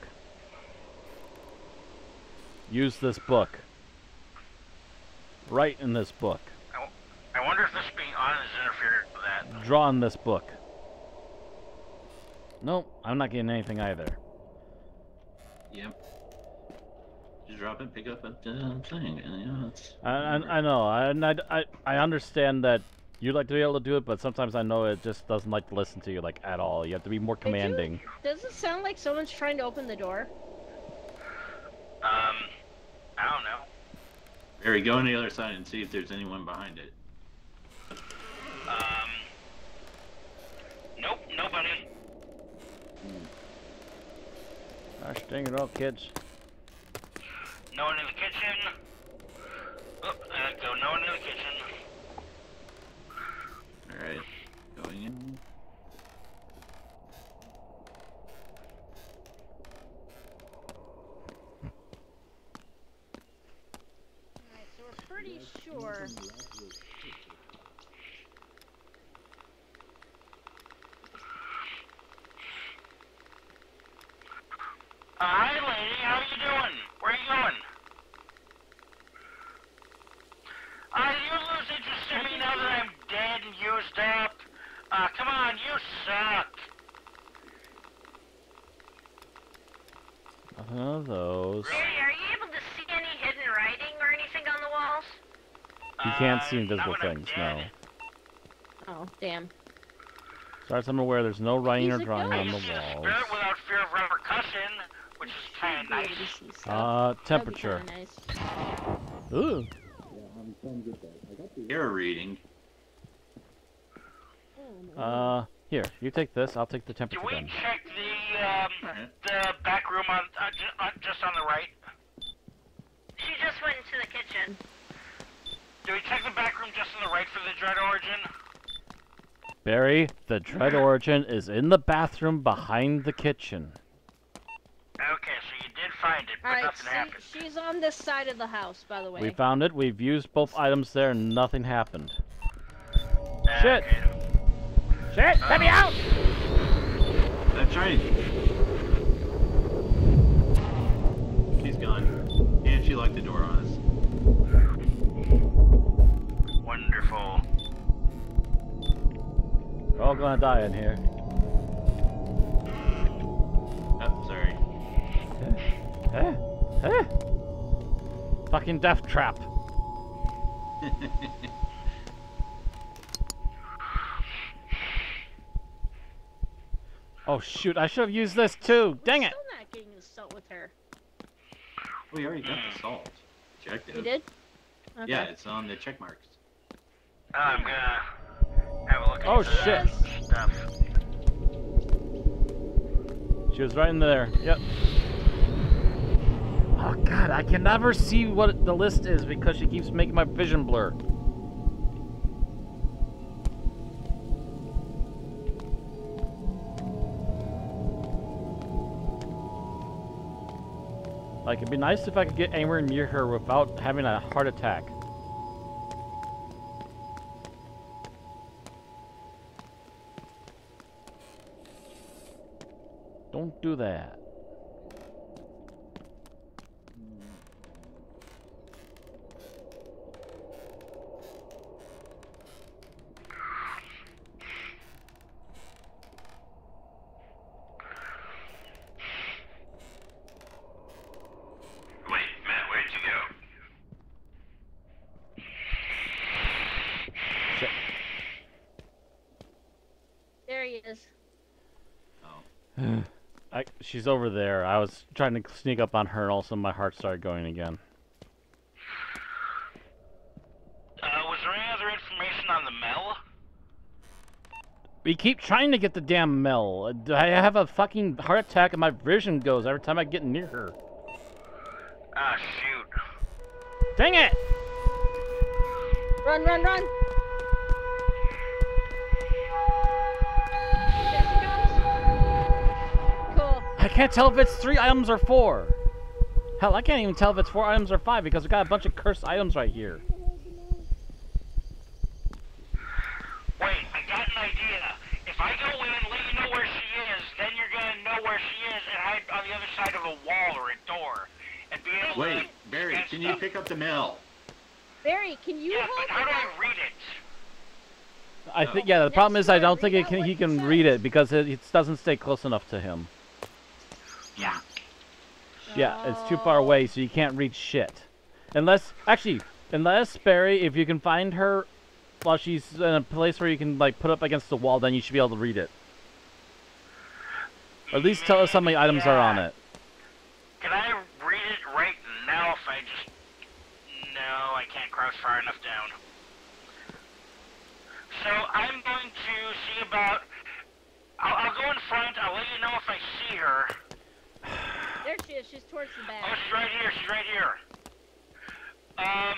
Use this book. Write in this book. I wonder if this being on is interfering with that. Draw in this book. Nope, I'm not getting anything either. Yep. Just drop it, pick up a uh, thing, and you know, it's. I, I, I know, I, and I, I, I understand that you like to be able to do it, but sometimes I know it just doesn't like to listen to you, like, at all. You have to be more Did you- commanding. Does it sound like someone's trying to open the door? Um, I don't know. Barry, go on the other side and see if there's anyone behind it. Um, nope, nobody. Gosh dang it all, kids. No one in the kitchen. Oh, uh, go. No one in the kitchen. Alright. Going in. Alright, so we're pretty sure. Uh, hi, lady. How you doing? Where are you going? Uh, you lose interest in me now that I'm dead and used up. Uh, come on, you suck. None of those. Barry, are you able to see any hidden writing or anything on the walls? You can't Uh, see invisible not things, no. Oh, damn. As far as I'm aware, there's no writing or He's a drawing on the see the walls. spirit without fear of repercussion, which is kind of Should be able nice. to see. Uh, That'd be temperature. nice. Ooh. Error reading. Uh, here, you take this, I'll take the Do temperature we then. check the um, the back room on uh, ju- uh, just on the right? She just went into the kitchen. Do we check the back room just on the right for the dread origin? Barry, the Dread Origin is in the bathroom behind the kitchen. Okay, so you did find it, but Alright, nothing happened. she's on this side of the house, by the way. We found it, we've used both items there, and nothing happened. Shit! Okay. Shit! Let me out! That's right. She's gone. And she locked the door on us. Wonderful. We're all gonna die in here. Oh, sorry. Eh? Eh? Fucking death trap. Oh shoot, I should have used this too. We're Dang it! still not getting the salt with her. Oh, we already got the mm. salt. Checked it. You did? Okay. Yeah, it's on the check marks. I'm gonna have a look at Oh, the shit. stuff. She was right in there. Yep. Oh god, I can never see what the list is because she keeps making my vision blur. Like, it'd be nice if I could get anywhere near her without having a heart attack. Don't do that. Wait, Matt, where'd you go? Shit. There he is. Oh. I, she's over there. I was trying to sneak up on her, and all of a sudden my heart started going again. Uh, was there any other information on the Mel? We keep trying to get the damn Mel. I have a fucking heart attack, and my vision goes every time I get near her. Ah, shoot. Dang it! Run, run, run! I can't tell if it's three items or four. Hell, I can't even tell if it's four items or five because we got a bunch of cursed items right here. Wait, I got an idea. If I go in and let you know where she is, then you're gonna know where she is and hide on the other side of a wall or a door. And be able Wait, to... Wait, Barry, can stuff. you pick up the mail? Barry, can you yeah, hold but how do I read it? I think, yeah, the problem is I don't think can, he can read it because it, it doesn't stay close enough to him. Yeah. Yeah, it's too far away, so you can't read shit. Unless, actually, unless Barry, if you can find her while she's in a place where you can like put up against the wall, then you should be able to read it. Or at least tell us how many items are on it. Can I read it right now if I just... No, I can't crouch far enough down. So I'm going to see about... I'll, I'll go in front. I'll let you know if I see her. There she is. She's towards the back. Oh, back. she's right here. She's right here. Um,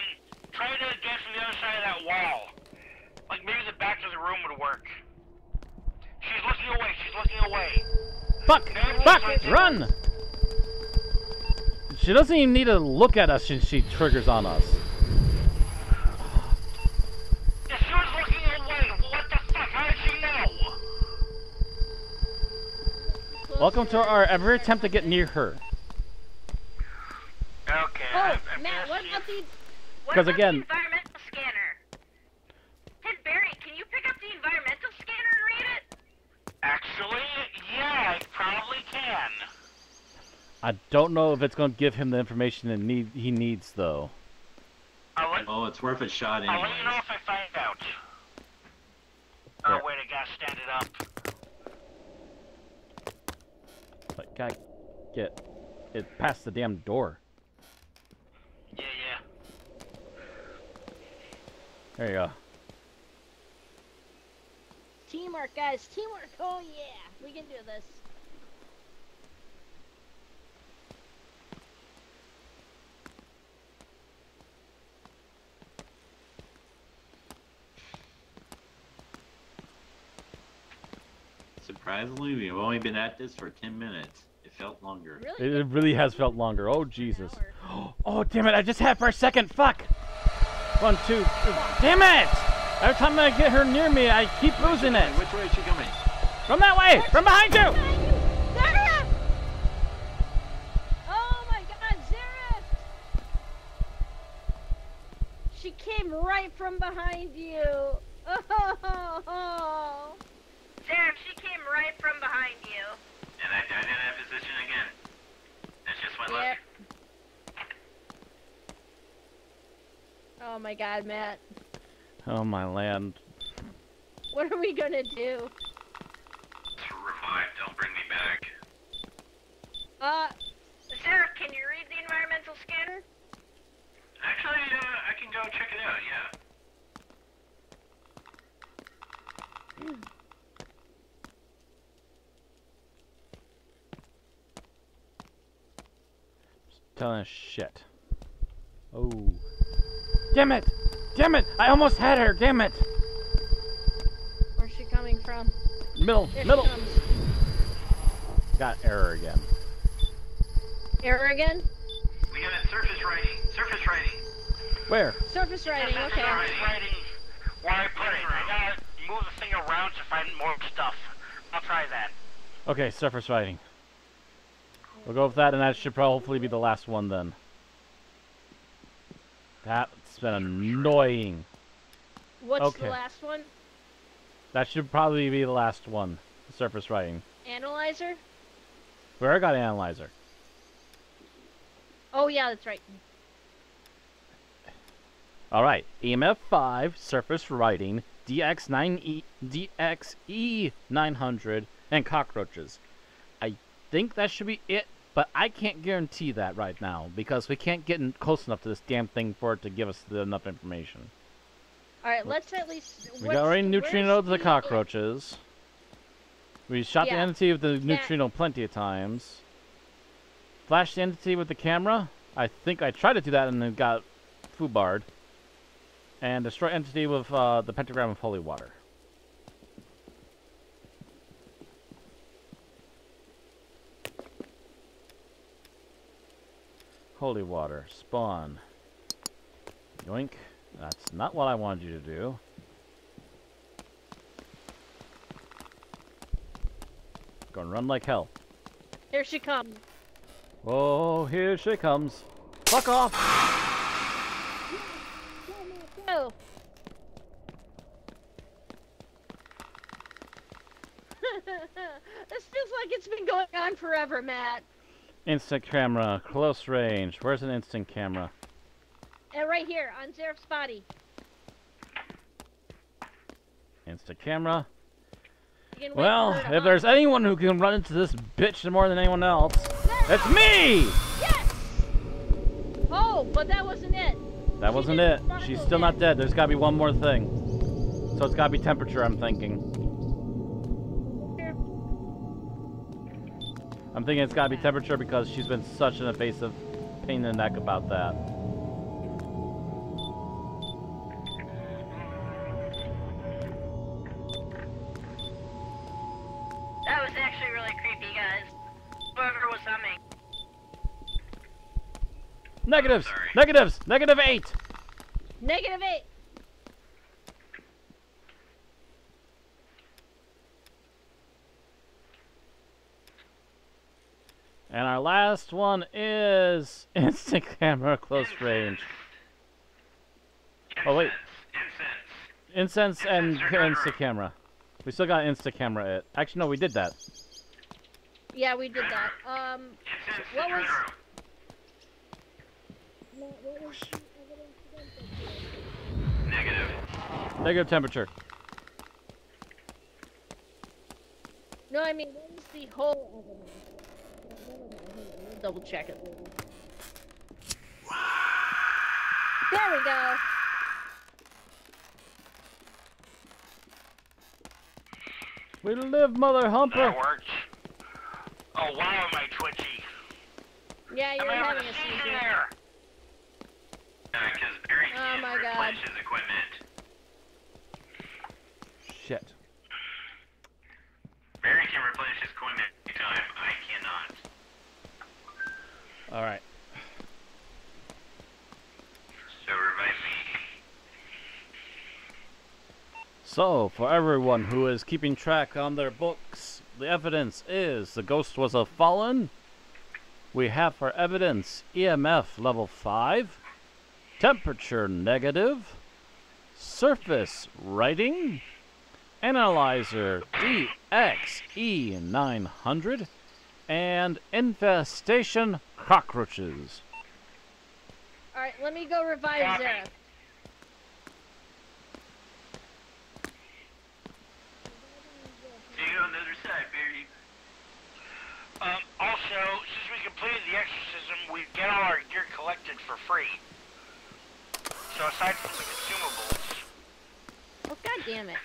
try to get from the other side of that wall. Like maybe the back of the room would work. She's looking away. She's looking away. Fuck! Fuck! Run! She doesn't even need to look at us since she triggers on us. Yeah, she was looking away. What the fuck? How did she know? Welcome to our every attempt to get near her. Okay. Oh, I'm, I'm Matt, what about the? What 'Cause about again- the environmental scanner? Hey Barry, can you pick up the environmental scanner and read it? Actually, yeah, I probably can. I don't know if it's going to give him the information that need he needs though. Let, Oh, it's worth a shot anyway. I'll let you know anyway. if I find out. Oh, Yeah. wait, I gotta stand it up. Like, guy, get it past the damn door. Yeah, yeah. There you go. Teamwork, guys. Teamwork. Oh yeah, we can do this. Surprisingly, we've only been at this for 10 minutes. It felt longer. Really? It, really has felt longer. Oh Jesus. Oh damn it! I just had for a second. Fuck. One, two. Damn it! Every time I get her near me, I keep losing it. Which way is she coming? From that way! From behind you! Zareth! Oh my God, Zareth! She came right from behind you. Oh, Zarek, she came right from behind you. And I died in that position again. That's just my Yep. luck. Oh my God, Matt. Oh my land. What are we gonna do? Revive, don't bring me back. Uh, Zarek, can you read the environmental scanner? Actually, uh, I can go check it out, yeah. Telling us shit. Oh. Damn it! Damn it! I almost had her! Damn it! where's she coming from? Middle! There middle! she comes. Got error again. Error again? We got a surface writing. Surface writing. Where? Surface writing, This okay. already writing where I put it. I gotta move the thing around to find more stuff. I'll try that. Okay, surface writing. We'll go with that, and that should probably hopefully be the last one then. Annoying. What's Okay. the last one? That should probably be the last one. Surface writing. Analyzer? Where I got analyzer. Oh yeah, that's right. All right, EMF 5, surface writing, DX9E, DXE 900, and cockroaches. I think that should be it, but I can't guarantee that right now because we can't get in close enough to this damn thing for it to give us the, enough information. All right, let's at least. We got already where's neutrino the the- cockroaches. We shot the entity with the Yeah. neutrino plenty of times. Flashed the entity with the camera. I think I tried to do that and then got foobarred. And destroy entity with uh, the pentagram of holy water. Holy water. Spawn. Yoink. That's not what I wanted you to do. Gonna run like hell. Here she comes. Oh, here she comes. Fuck off! Go. this feels like it's been going on forever, Matt. Instant camera, close range. Where's an instant camera? And right here on Zeref's body. Instant camera. You can wait Well, for her to if hum. there's anyone who can run into this bitch more than anyone else, it's me! Yes! Oh, but that wasn't it. That She wasn't it. She's still yet. not dead. There's gotta be one more thing. So it's gotta be temperature, I'm thinking. I'm thinking it's gotta be temperature because she's been such an evasive pain in the neck about that. That was actually really creepy, guys. Whoever was humming. Negatives! Negatives! Negative eight! Negative eight. And our last one is instant camera close range. Oh, wait. Incense. Incense and instant camera. We still got instant camera it. Actually, no, we did that. Yeah, we did that. Um, Incense What was- Negative. Negative temperature. no, I mean, what was the whole evidence? We'll double check it. There we go. We live, mother humper. That worked. Oh wow, am I twitchy? Yeah, you're I having having a a seizure seizure. there? Because Barry Oh can't my God. replace his equipment. Shit. Barry can replace his equipment anytime. I cannot. All right. So revive me. So, for everyone who is keeping track on their books, the evidence is the ghost was a fallen. We have for evidence EMF level 5, temperature negative, surface writing, analyzer DXE900, and infestation cockroaches. Alright, let me go revive Copy. Zerif. See you on the other side, Barry. Um, also, since we completed the exorcism, we get all our gear collected for free. So aside from the consumables, Oh, god damn it.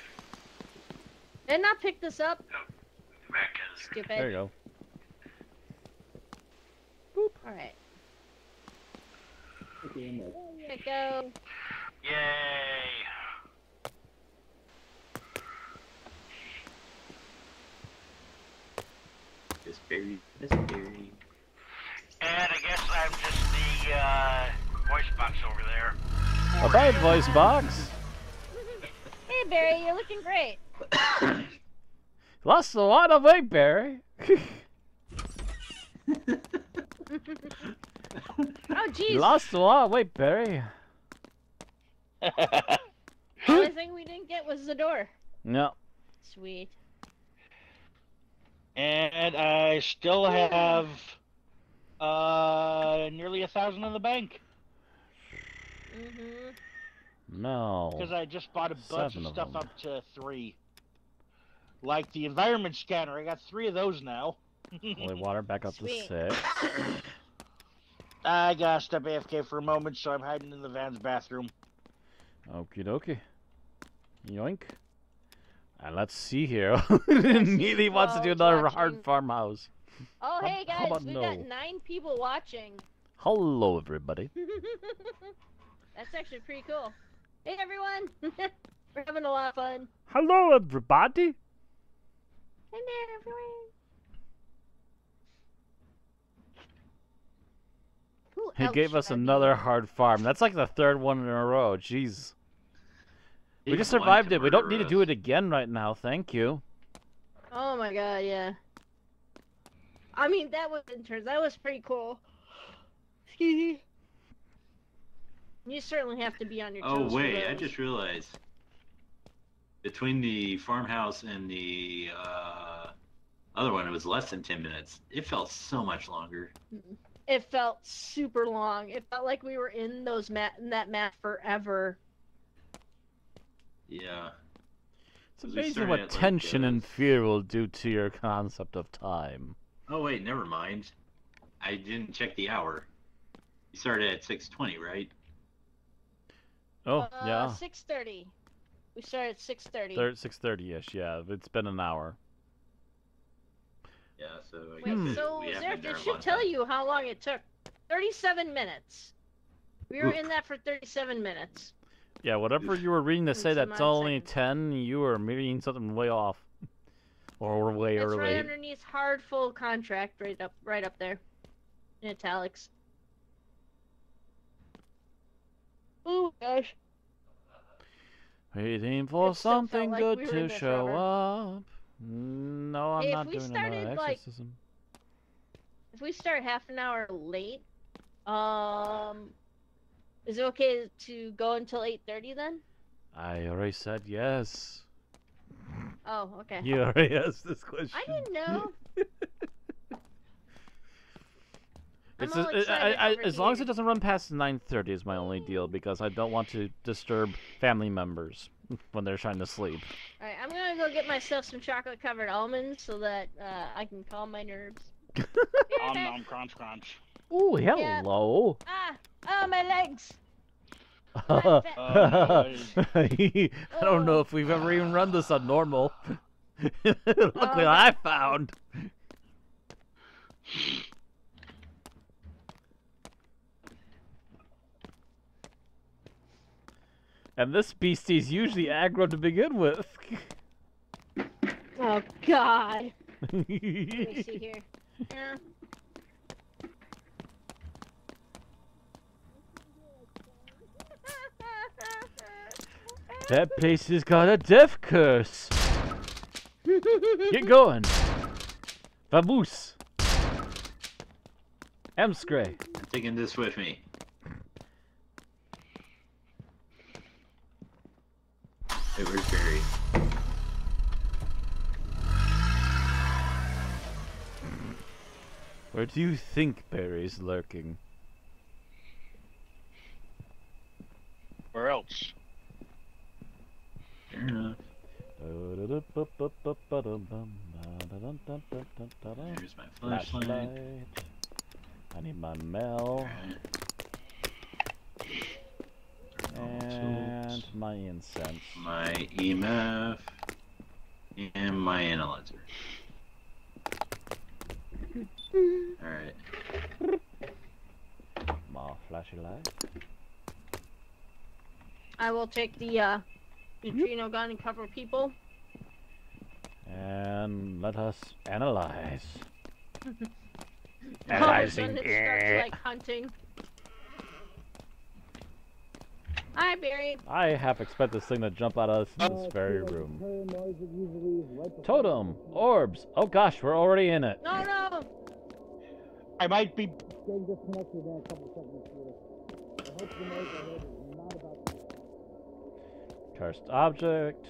Did I not pick this up? Back Stupid. There you go. Alright. There you go. yay! This Barry, this Barry. And I guess I'm just the uh, voice box over there. A bye, voice box. Hey Barry, you're looking great. Lost a lot of weight, Barry. Oh jeez. Lost a lot of weight, Barry. The only thing we didn't get was the door. No. Sweet. and I still have uh nearly a thousand in the bank Mm-hmm. No. because I just bought a bunch Seven of of stuff them. up to three. Like the environment scanner, I got three of those now. Holy water back up Sweet. to six. I gotta step AFK for a moment, so I'm hiding in the van's bathroom. Okie dokie. Yoink. And let's see here. Immediately wants to do another watching? hard farmhouse. Oh How- hey guys, we've no? got nine people watching. Hello, everybody. That's actually pretty cool. Hey everyone! We're having a lot of fun. Hello, everybody. Hello everyone! Who He else gave us should I be another hard farm. That's like the third one in a row. Jeez. We He's just survived it. We don't need murder to do it again right now. Thank you. Oh my god, yeah. I mean, that was intense. That was pretty cool. Excuse me. You certainly have to be on your Oh toes. for wait, I just realized. Between the farmhouse and the uh, other one, it was less than ten minutes. It felt so much longer. It felt super long. It felt like we were in those map in that map forever. Yeah. It's amazing what at, like, tension uh, and fear will do to your concept of time. Oh wait, never mind. I didn't check the hour. You started at six twenty, right? Oh, uh, yeah. Six thirty. We started at six thirty. Six thirty ish. yeah. It's been an hour. Yeah. So. I Wait, guess Hmm. it- so we have Zareth, been there it should tell time. you how long it took. Thirty-seven minutes. We were Oof. in that for thirty-seven minutes. Yeah, whatever you were reading to say Some that's only seconds. 10, you were reading something way off. Or way It's early. right underneath hard full contract, right up, right up there, in italics. Oh gosh. Waiting for It still felt something like good we to in show forever. up. No, I'm if not doing started, another like- exorcism. If we start half an hour late, um, is it okay to go until eight thirty then? I already said yes. Oh, okay. You already asked this question. I didn't know. It's I'm all just- I- excited I- I- over as long as it doesn't run past 9:30 is my only deal because I don't want to disturb family members when they're trying to sleep. All right, I'm gonna go get myself some chocolate covered almonds so that uh, I can calm my nerves. Om nom crunch crunch. Ooh, Yeah. hello. ah, oh my legs. I don't know Oh. if we've ever even run this on normal. Look what Oh. I found. And this beastie's usually aggro to begin with. Oh God. Let me see here. Yeah. that place has got a death curse. Get going. Vamoose. Emskray. I'm taking this with me. Hey, where's Barry? Where do you think Barry's lurking? Where else? Fair enough. There's my flashlight. Flashlight. I need my Mel and my incense. my EMF and my analyzer. Alright. My flashlight. I will take the uh, neutrino gun and cover people. And let us analyze. All of a Analyzing. sudden it starts like hunting. Hi, Barry. I half expect this thing to jump out of us in this very room. Totem! Orbs! Oh gosh, we're already in it. No, no. I might be. Cursed object.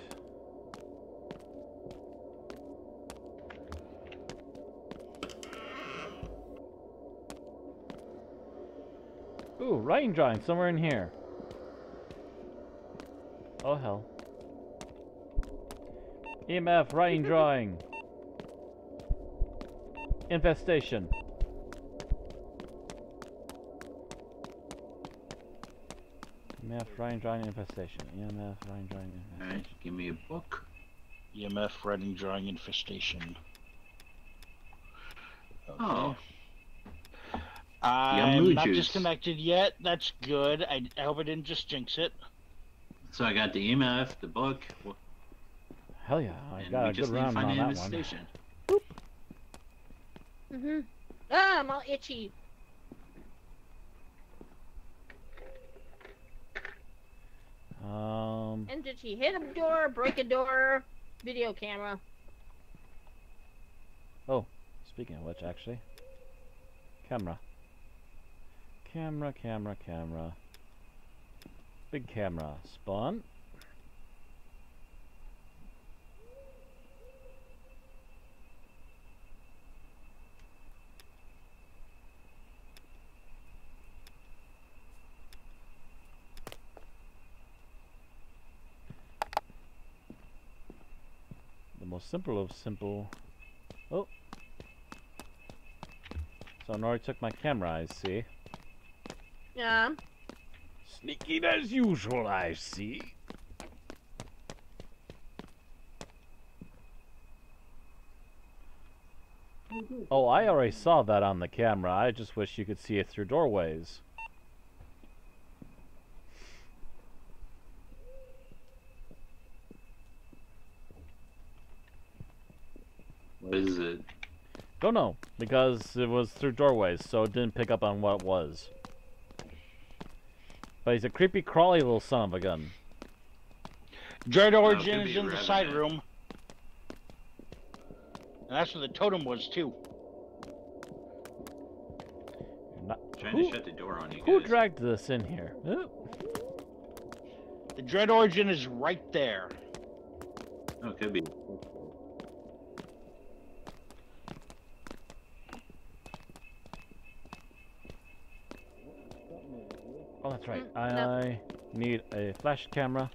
Ooh, writing drawing somewhere in here. Oh hell. EMF writing drawing. Infestation. EMF writing drawing infestation. EMF writing drawing infestation. Alright, give me a book. EMF writing drawing infestation. Oh. Okay. Oh. I'm mood not disconnected yet. That's good. I, I hope I didn't just jinx it. So I got the EMF, the book, wh- Hell yeah, I and got a just good need to round find on an that one. infestation. Mhm. Ah, I'm all itchy. Um, And did she hit a door, break a door, video camera? Oh, speaking of which, actually, camera, camera, camera, camera. Big camera. Spawn. The most simple of simple. Oh. So Nori took my camera, I see. Yeah. Sneaking as usual, I see. Oh, I already saw that on the camera. I just wish you could see it through doorways. What is it? Don't know, because it was through doorways, so it didn't pick up on what it was. But he's a creepy, crawly little son of a gun. Dread Origin is in the side room. And that's where the totem was too. Not, Trying who, to shut the door on you guys. who guys. dragged this in here? Oh, The Dread Origin is right there. Oh, it could be. Oh, that's right. Mm, no. I need a flash camera.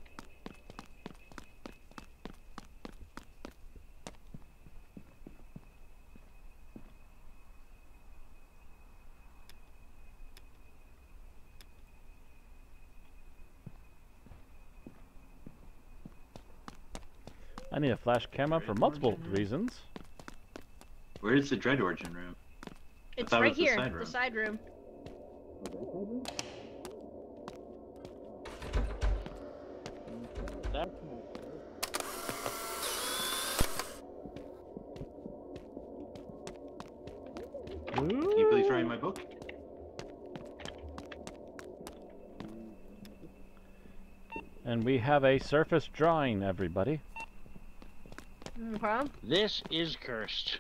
I need a flash camera for multiple Origin reasons. Where's the Dread Origin room? It's thought it right was the here, side the side room. That Can you please write my book? And we have a surface drawing, everybody. Okay. this is cursed.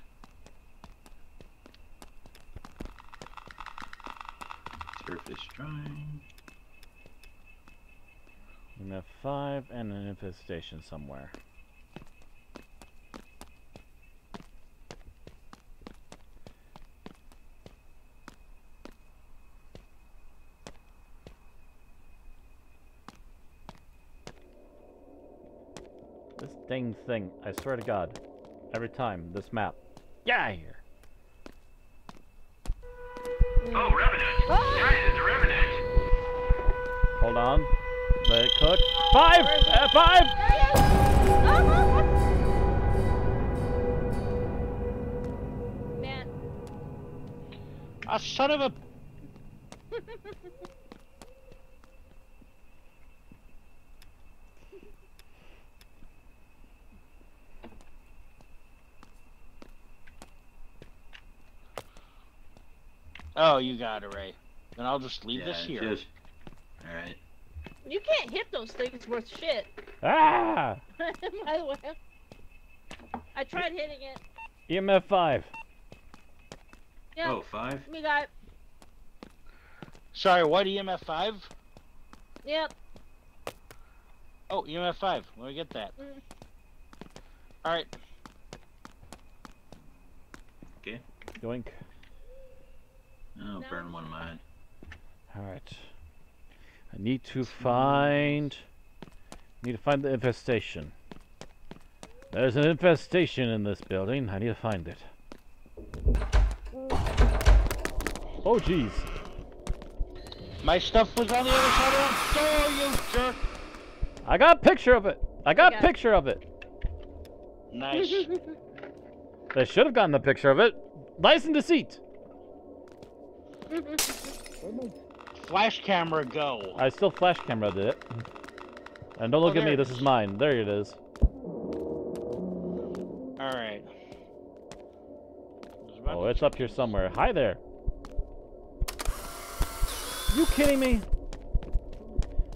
Surface drawing. We have five and an infestation somewhere. This dang thing, I swear to God, every time, this map. Get out of here! Oh, Revenant! Right, it's a Revenant! Hold on. Let it cook. Five! Uh, five! Man. A son of a. Oh, you got it, Ray. Then I'll just leave this Yeah, here. Just- Alright. You can't hit those things worth shit. Ah! By the way. I tried hitting it. EMF 5. Yeah, Oh, five? we got. Sorry, what EMF five? Yep. Oh, EMF five. Let me get that. Mm. All right. Yoink. Oh, No. burn one of mine. Alright. I need to find... Need to find the infestation. There's an infestation in this building. I need to find it. Oh, jeez. My stuff was on the other side of the door, you jerk. I got a picture of it. I got a Okay. picture of it. Nice. They should have gotten the picture of it. Lies and deceit. Flash camera, go. I still flash camera did it. And don't look Oh, at me. This is is. mine. There it is. All right. Oh, it's up here somewhere. Hi there. You kidding me?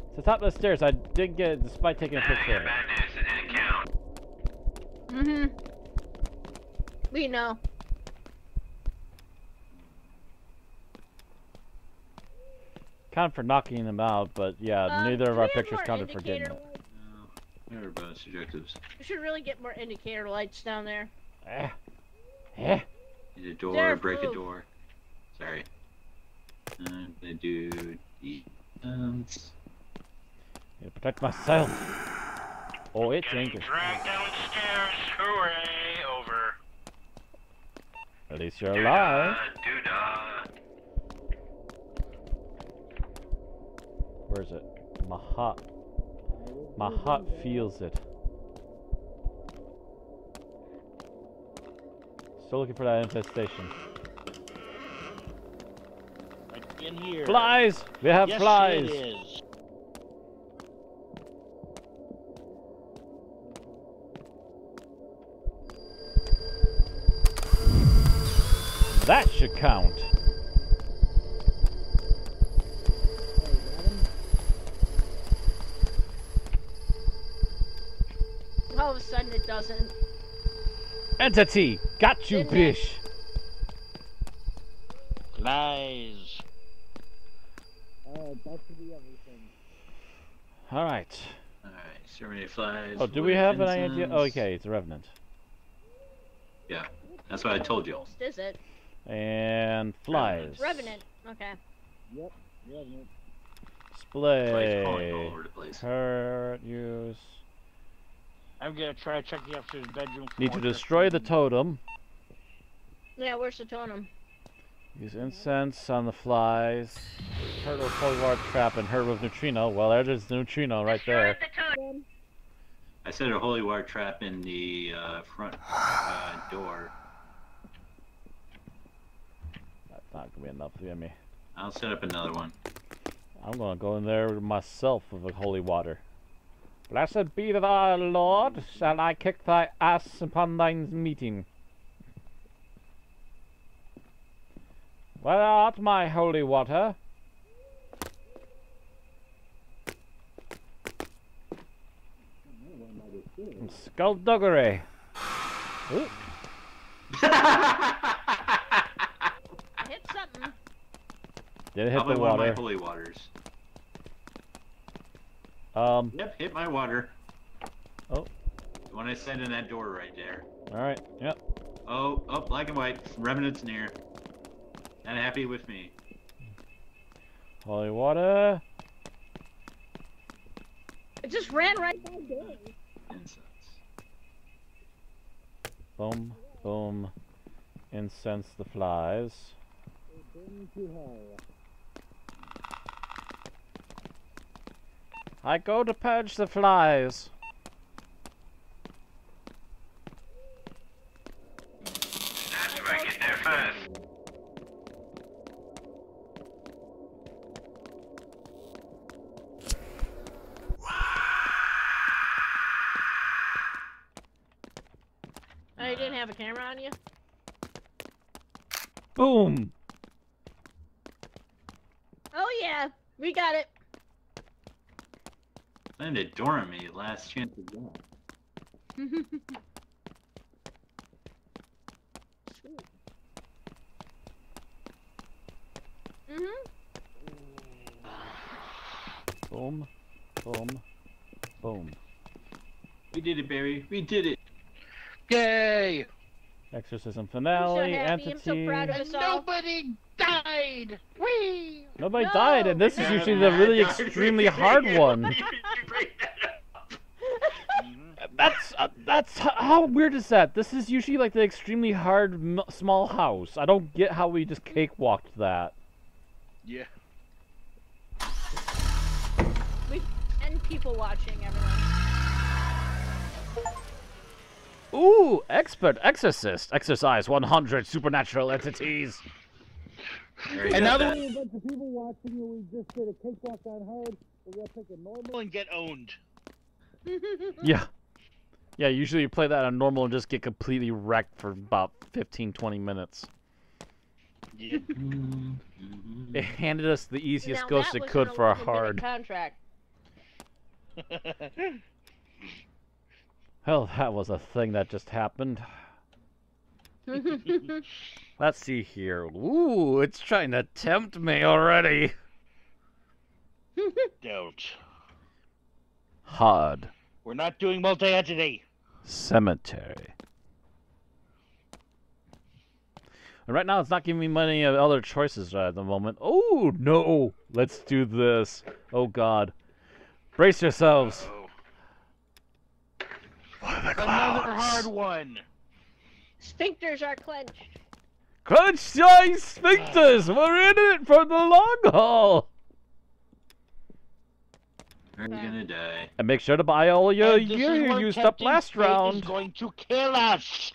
It's the top of the stairs. I didn't get it despite taking a picture yeah, of it. bad news. It didn't count. mm-hmm. We know. Counted for knocking them out, but yeah, Um, neither of our pictures more counted for getting indicator it. lights? No, Whatever bonus objectives. We should really get more indicator lights down there. Eh. Eh. Need a door, There, break a door. Sorry. I'm gonna do defense. Need to protect myself. Oh, it's Getting angry. dragged downstairs. Hooray! Over. At least you're alive. Doodah. Where is it? My heart. My heart feels it. Still looking for that infestation. Right in here. Flies! We have yes, flies! That should count. Doesn't. Entity! Got you, Didn't it? bish! Flies. Alright. Alright, exterminate flies. Oh, do we have an idea? Oh, okay, it's a revenant. Yeah, that's what I told you. Almost is it? And flies. Revenant. Okay. Flies crawling all over the place. Hurt use. I'm gonna try to check the upstairs bedroom. Need to destroy the totem. Yeah, where's the totem? Use incense on the flies. Hurt with holy water trap and hurt with neutrino. Well, there's the neutrino right there. Destroyed the totem. I set a holy water trap in the uh, front uh, door. That's not gonna be enough to get me. I'll set up another one. I'm gonna go in there myself with the holy water. Blessed be thy Lord, shall I kick thy ass upon thine meeting. Where art my holy water? Skullduggery. Ooh, I hit something. did it hit Probably the one of my holy waters. Um, Yep, hit my water. Oh. The one I sent in that door right there. alright, yep. Oh, oh, black and white. Remnants near. Not happy with me. Holy water. It just ran right by me. Incense. Boom, boom. Incense the flies. I go to purge the flies. That's where I get there first. Oh, you didn't have a camera on you? Boom! Oh yeah, we got it. Land a me. Last chance of that. Mhm. Boom, boom, boom. We did it, Barry. We did it. Yay! Exorcism I'm finale, so happy. I'm so proud of us all. nobody died. Whee! Nobody No! died, and this is usually the really extremely hard one. You- you bring that up. That's uh, that's h- how weird is that? This is usually like the extremely hard m- small house. I don't get how we just cakewalked that. Yeah. We and people watching everyone. Ooh, expert exorcist. Exercise 100 supernatural entities. There you And now that that. we have a bunch of people watching and we just did a cakewalk on hard, we're gonna pick a normal and get owned. Yeah. Yeah, usually you play that on normal and just get completely wrecked for about 15 20 minutes. Yeah. It handed us the easiest Now ghost that it could for a 11 minute hard. contract. Hell, that was a thing that just happened. Let's see here. Ooh, it's trying to tempt me already. Don't. Hard We're not doing multi-entity. Cemetery. And right now, it's not giving me many other choices right at the moment. Oh no! Let's do this. Oh God! Brace yourselves. Oh. For the Another hard one. Sphincters are clenched. Clenched, size sphincters. We're in it for the long haul. Are you gonna die? And make sure to buy all your gear you where used up Captain last Fate Is round. going to kill us.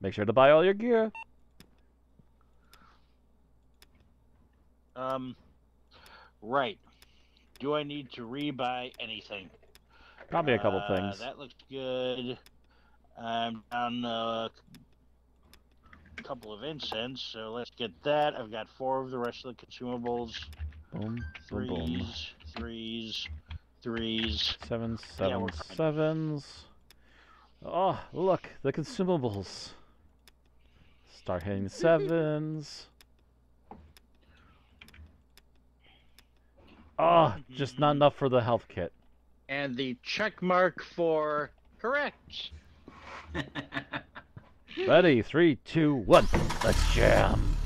Make sure to buy all your gear. Um. Right. Do I need to rebuy anything? Probably a couple Uh, things. That looks good. I'm down uh, a couple of incense, so let's get that. I've got four of the rest of the consumables. Boom, boom, boom. Threes, threes, threes. Seven, Yeah, sevens. Oh, look, the consumables. Start hitting sevens. Oh, just not enough for the health kit. And the check mark for correct. Ready, three, two, one. Let's jam.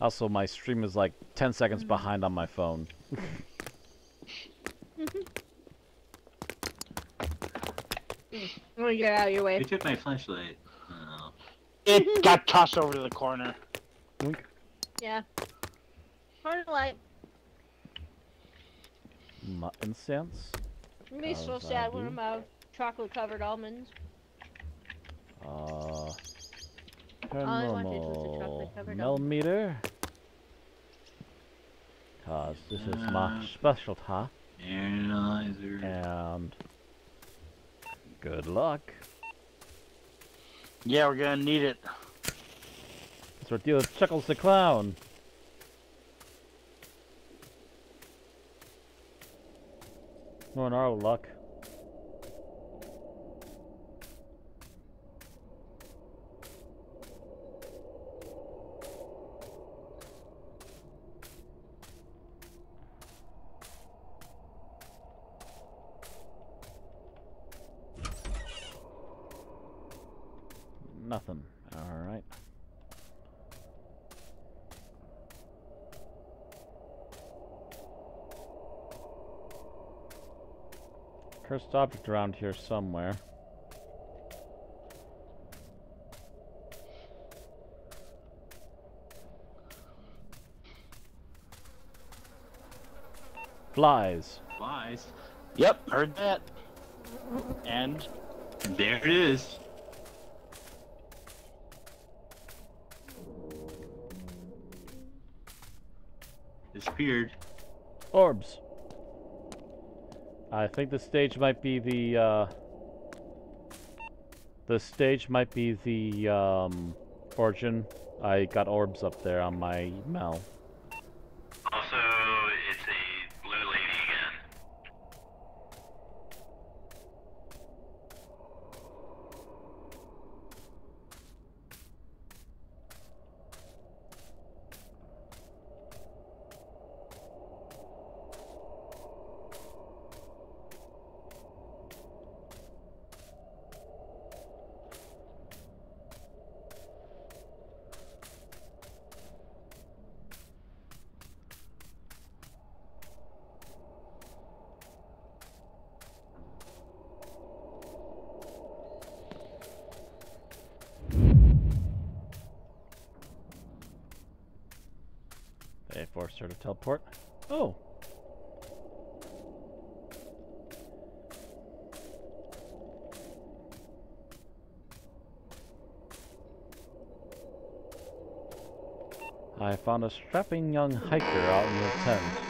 Also, my stream is like 10 seconds mm-hmm. behind on my phone. Mm-hmm. I'm gonna get out of your way. Who took my flashlight? Oh. It got tossed over to the corner. Mm-hmm. Yeah. Corner light. My incense. It'd be so sad that when do? I'm out chocolate covered almonds. Uh, All I wanted was a normal chocolate-covered millimeter. Cause this is my Uh. specialty. Analyzer. And good luck. Yeah, we're gonna need it. Let's dealing with Chuckles the Clown. On our luck. Cursed object around here somewhere. Flies. Flies. Yep, heard that. And There it is. Disappeared. Orbs. I think the stage might be the, uh... The stage might be the, um... Origin. I got orbs up there on my email. Strapping young hiker out in the tent.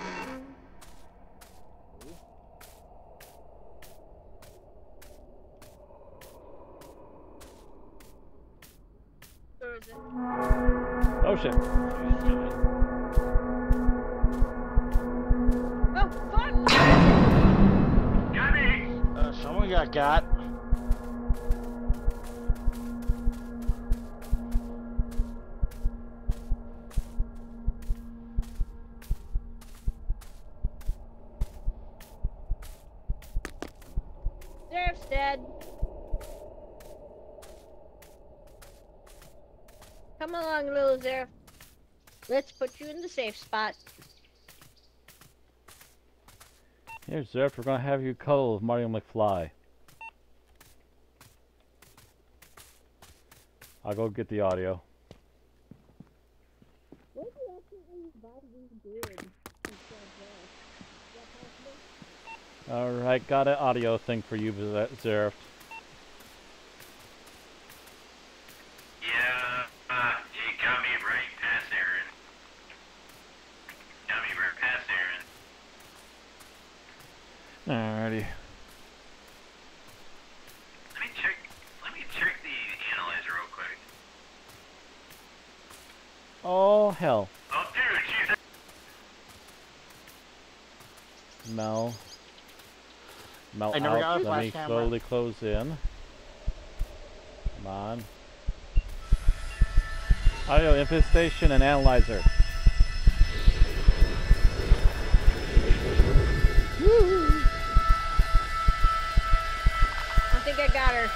Here, we're gonna have you cuddle with Mario McFly. I'll go get the audio. Alright, got an audio thing for you, Ze- Zerf. Yeah, uh, you got me right past Aaron. Got me right past Aaron. Alrighty. Let me check. Let me check the analyzer real quick. Oh, hell. Oh, dude, she's Mel. Mel I never out. got a Let flash me camera. Slowly close in. Come on. Audio infestation and analyzer. I think I got her.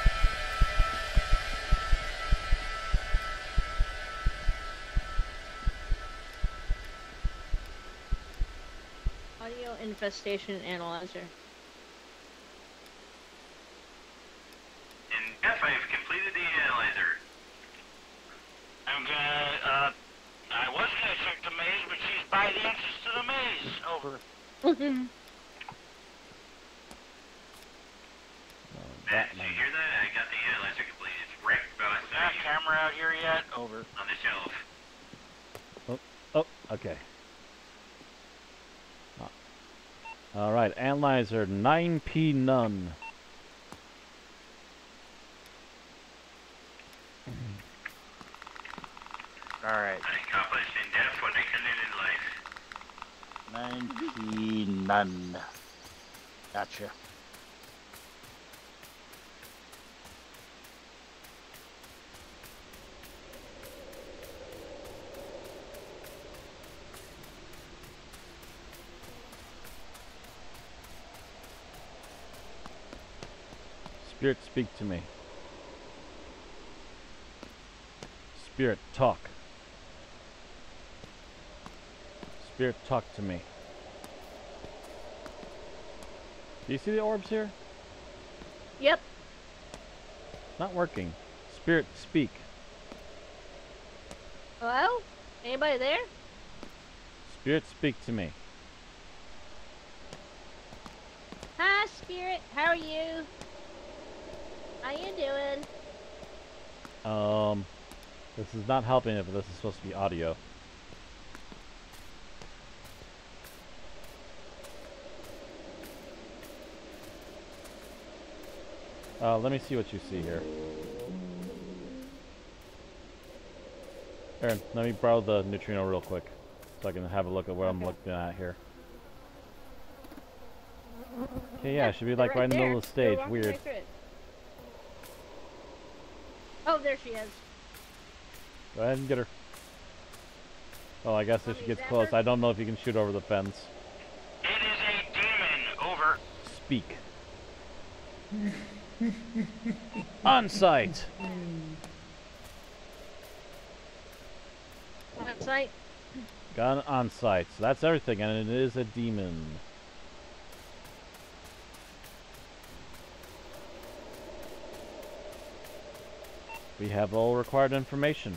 Audio infestation analyzer. And F, I've completed the analyzer. I'm gonna, uh, I was gonna check the maze, but she's by the entrance to the maze. Over. Oh, Matt, did you hear that? I got the analyzer completed. It's right about Is that camera out here yet? Over. on the shelf. Oh, okay. Alright, analyzer 9P none. Alright. I accomplished in death what I couldn't in life. 90 none. Gotcha. Spirit, speak to me. Spirit, talk. Spirit, talk to me. Do you see the orbs here? Yep. Not working. Spirit, speak. Hello? Anybody there? Spirit, speak to me. Hi, Spirit. How are you? How you doing? Um, this is not helping if this is supposed to be audio. Uh, let me see what you see here. Aaron, let me borrow the neutrino real quick, so I can have a look at what I'm looking at here. Okay, yeah, it should be like right in the middle of the stage. Weird. right through it. Oh, there she is. Go ahead and get her. Well, I guess if she gets close, her? I don't know if you can shoot over the fence. It is a demon. Over. Speak. On site. On site. Gun on site. So that's everything, and it is a demon. We have all required information.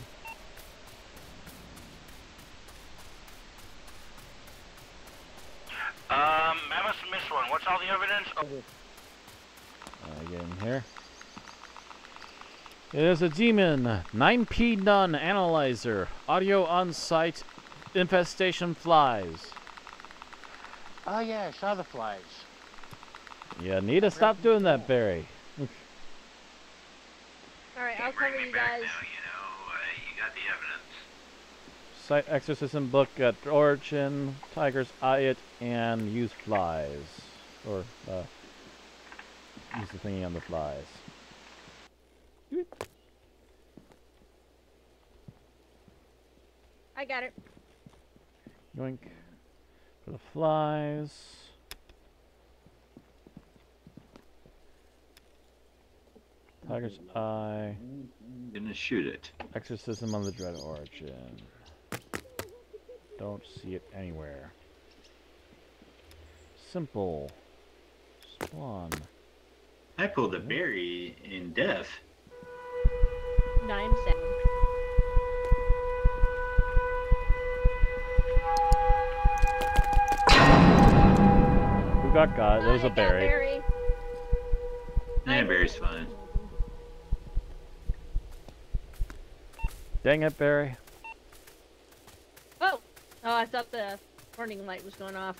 Um, I must have missed one. What's all the evidence? Over. Uh, get in here. It is a demon. 9P none analyzer. Audio on site. Infestation flies. Oh yeah, I saw the flies. You need to stop doing that, Barry. Alright, I'll cover you guys. now, you know. Uh, you got the evidence. Site exorcism book at origin, Tiger's Eye it, and use flies. Or, uh, use the thingy on the flies. I got it. Yoink. For the flies. Tiger's Eye. Gonna shoot it. Exorcism of the Dread Origin. Don't see it anywhere. Simple. Spawn. I pulled a berry in death. Nine seven. Who got God? There was I a got berry. berry. Yeah, berry's fine. Dang it, Barry. Oh! Oh, I thought the warning light was going off.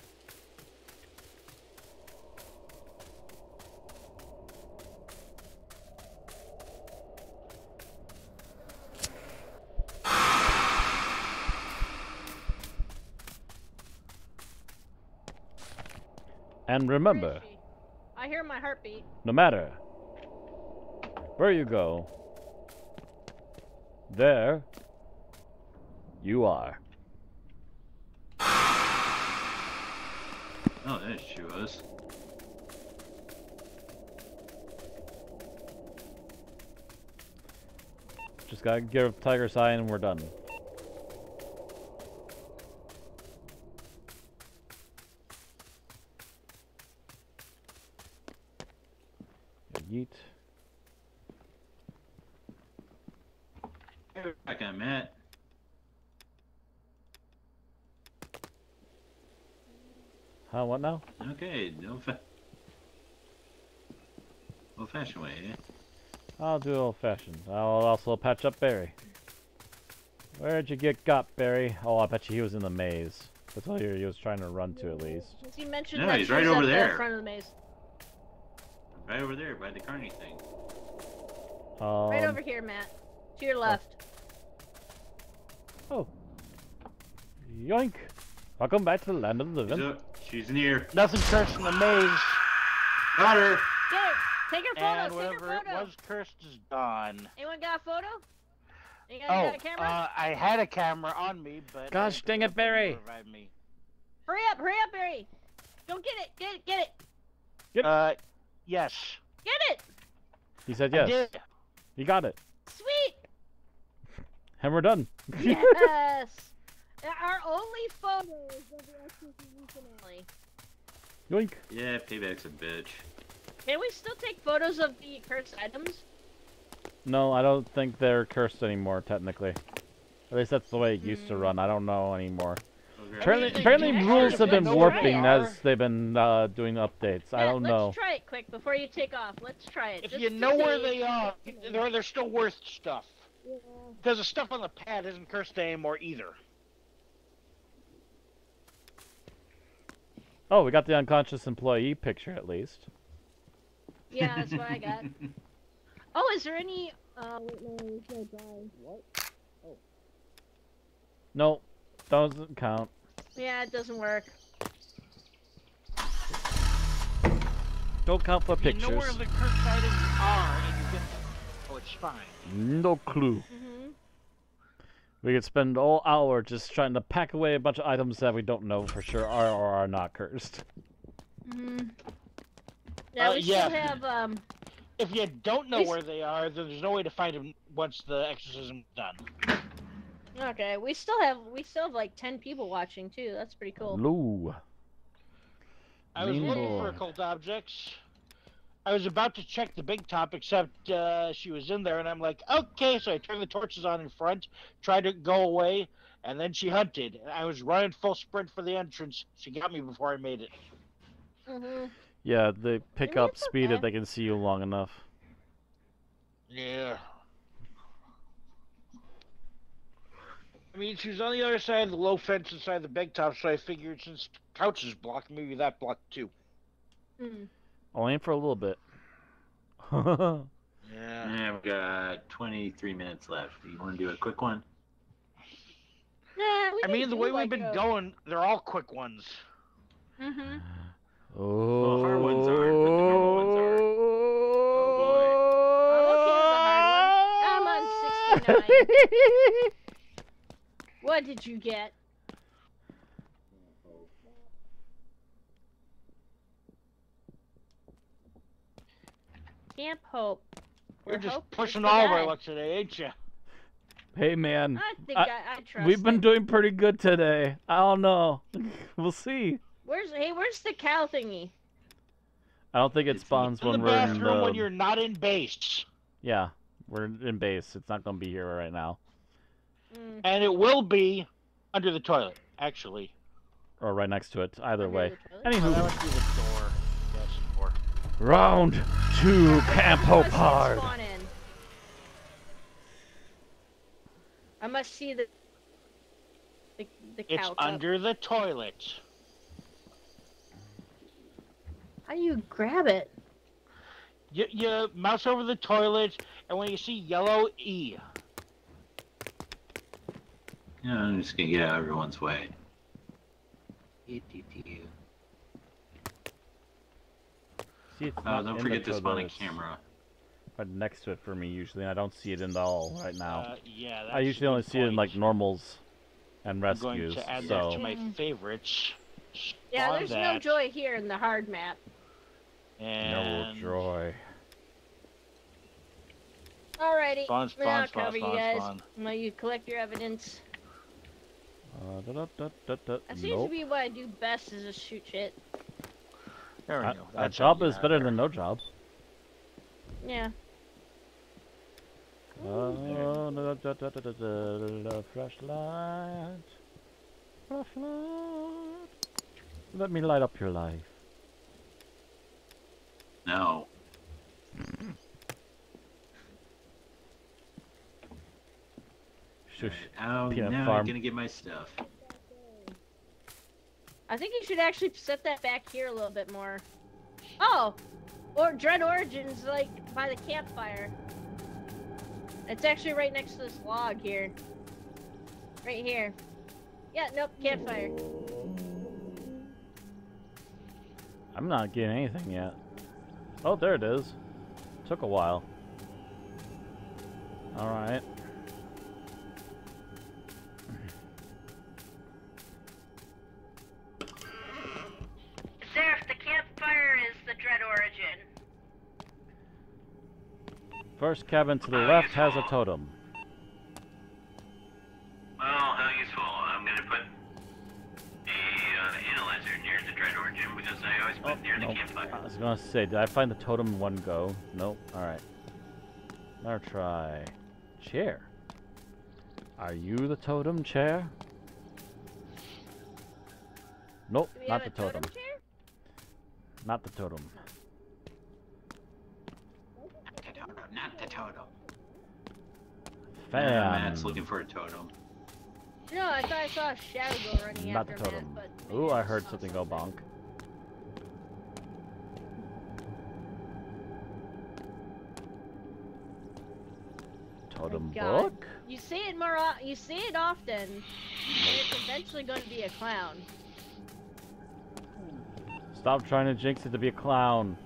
And remember. I hear my heartbeat. no matter where you go, there you are. Oh, there she was. Just gotta give Tiger's Eye and we're done. Yeet. Back on Matt. Huh, what now? Okay, no fa- old fashioned way, eh? I'll do old fashioned. I'll also patch up Barry. Where'd you get got, Barry? Oh, I bet you he was in the maze. That's all he was trying to run to, at least. As you mentioned No, that he's right over at the there. front of the maze. Right over there by the carny thing. Um, Right over here, Matt. To your left. Oh. Yoink! Welcome back to the land of the She's living. Up. She's near. Nothing cursed in the maze, Got her. Get! Take her photo! and Take whatever her it photo! was cursed is gone. Anyone got a photo? You guys Oh, got a camera? uh, I had a camera on me, but Gosh dang it, Barry. Revive me. hurry up! Hurry up, Barry! Go get it! Get it! Get it! Yep. Uh, yes. Get it! He said I yes. did. He got it. Sweet! And we're done. Yes! Our only photo is of the SCP finale. Yoink. Yeah, payback's a bitch. Can we still take photos of the cursed items? No, I don't think they're cursed anymore, technically. At least that's the way it used to Hmm. run. I don't know anymore. Okay. Apparently, they apparently rules have been know where they warping as they've been uh, doing updates. I don't know. let's try it quick before you take off. Let's try it. If just you know where they are, they're, they're still worth stuff. Because the stuff on the pad isn't cursed anymore either. Oh, we got the unconscious employee picture at least. Yeah, that's what I got. Oh, is there any? Uh, wait, no, there's no guy. What? No, doesn't count. Yeah, it doesn't work. Don't count for You know where pictures. the cursed items are, and you get Oh, it's fine. No clue. Mm-hmm. We could spend all hour just trying to pack away a bunch of items that we don't know for sure are or are not cursed. Mm-hmm. Yeah, Uh, we yeah. still have um. If you don't know We where they are, then there's no way to find them once the exorcism's done. Okay, we still have we still have like ten people watching too. That's pretty cool. Lou. I was Mean looking boy. for occult objects. I was about to check the big top, except uh, she was in there, and I'm like, okay. So I turned the torches on in front, tried to go away, and then she hunted. I was running full sprint for the entrance. She got me before I made it. Mm-hmm. Yeah, they pick up it's speed if they can see you long enough. Yeah. I mean, she was on the other side of the low fence inside the big top, so I figured since couch is blocked, maybe that blocked too. Mm. Only for a little bit. Yeah. Yeah, we've got 23 minutes left. Do you want to do a quick one? Nah, I mean, the way like, we've been a- going, they're all quick ones. Mm-hmm. oh. hard ones aren't, but the normal ones are. Oh I'm on 69. What did you get? Camp Hope. You're Or just hope pushing all of our luck today, ain't you? Hey man, I think I- I, I trust we've been it. doing pretty good today. I don't know. we'll see. Where's hey? Where's the cow thingy? I don't think it It's spawns In when we're in bathroom the. when you're not in base. Yeah, we're in base. It's not gonna be here right now, Mm, And it will be under the toilet, actually. or right next to it. Either under way. the? Oh, that Anywho, must be the door. Yes, door. Round two, Camp I must see it Hopard. spawn in. I must see the the, the cow It's cup. under the toilet. How do you grab it? You, you mouse over the toilet, and when you see yellow E, Yeah, I'm just gonna get out of everyone's way. See, it's Oh, not don't forget the to spawn a camera. Right next to it for me usually, and I don't see it in the all right now. uh, yeah, that's I a usually only good see it in like normals and I'm going rescues. to add that So to my favorites. Yeah, Spawn there's that, no joy here in the hard map. no joy. Alrighty, Spawn, now spawn, I'll spawn, cover you guys. spawn. Now you collect your evidence. Uh, da, da, da, da, da. That seems Nope. to be what I do best is just shoot shit. There uh, we A- go. A job is better out than no job. Yeah. Oh, da, da, da, da, da, da, da, flashlight. Flashlight. Let me light up your life. No. Shush. Oh, Peanut now farm. I'm gonna get my stuff. I think you should actually set that back here a little bit more. Oh! Or Dread Origins, like, by the campfire. It's actually right next to this log here. Right here. Yeah, nope, campfire. I'm not getting anything yet. Oh, there it is. Took a while. Alright. First cabin to the Oh, left has a totem. Well, how useful. I'm gonna put a uh, analyzer near the Dread Origin because I always put Oh, it near the nope. campfire. I was gonna say, did I find the totem in one go? Nope. Alright. Another try. Chair. Are you the totem chair? Nope, not the totem. totem chair? Not the totem. Not the totem. Not the totem. Fan. Matt's looking for a totem. No, I thought I saw a shadow go running Not the totem. Matt, but Ooh, I heard saw something go bonk. Totem God. book? You see it more. You see it often, and it's eventually going to be a clown. Stop trying to jinx it to be a clown.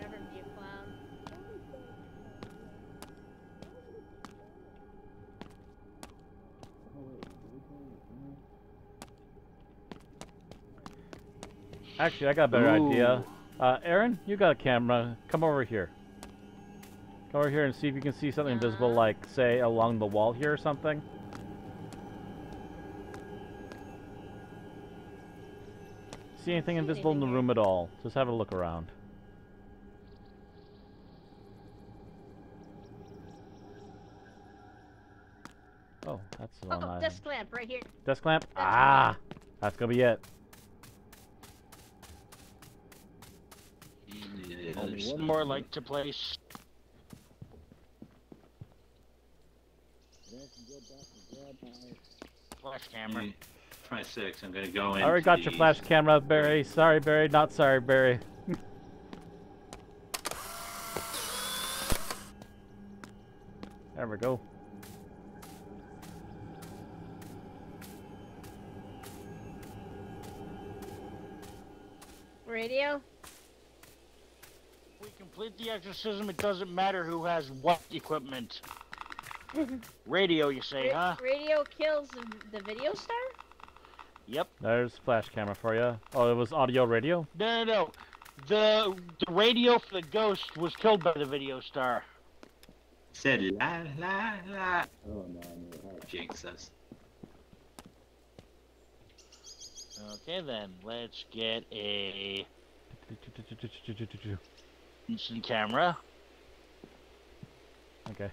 Never be a clown. Actually, I got a better idea. Uh, Aaron, you got a camera. Come over here. Come over here and see if you can see something invisible, Uh. like, say, along the wall here or something. See anything invisible in the room at all? Just have a look around. Oh, that's the one Oh, I... desk lamp right here. Desk lamp? Ah! That's gonna be it. Yeah, Only there's one some- more like to place. Flash camera. Mm, Try six. I'm gonna go in. I already got your flash camera, Barry. Sorry, Barry. Not sorry, Barry. there we go. Exorcism, it doesn't matter who has what equipment. Radio, you say, Ra- huh? Radio kills the, the video star. Yep. There's flash camera for you. Oh, it was audio radio? No, no, no. the the radio for the ghost was killed by the video star. Said la la la. Oh no, no. Jinx us. Okay then, let's get a instant camera. Okay.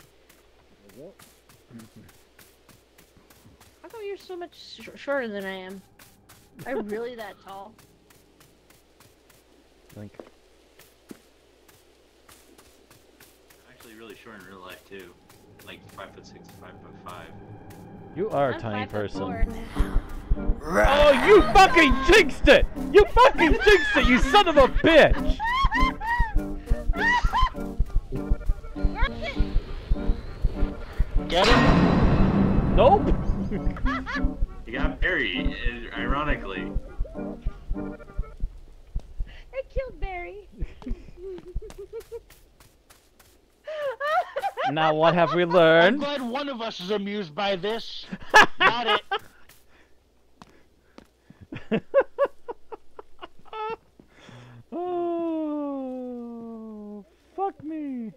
How come you're so much sh- shorter than I am? Am I really that tall? Link. Actually, really short in real life too. Like five foot six, five foot five. You are a I'm tiny person. Oh, you fucking jinxed it! You fucking jinxed it, you son of a bitch! Get it? Nope. You got Barry, uh, ironically. I killed Barry. now what have we I'm learned? glad one of us is amused by this. Not it. oh, fuck me.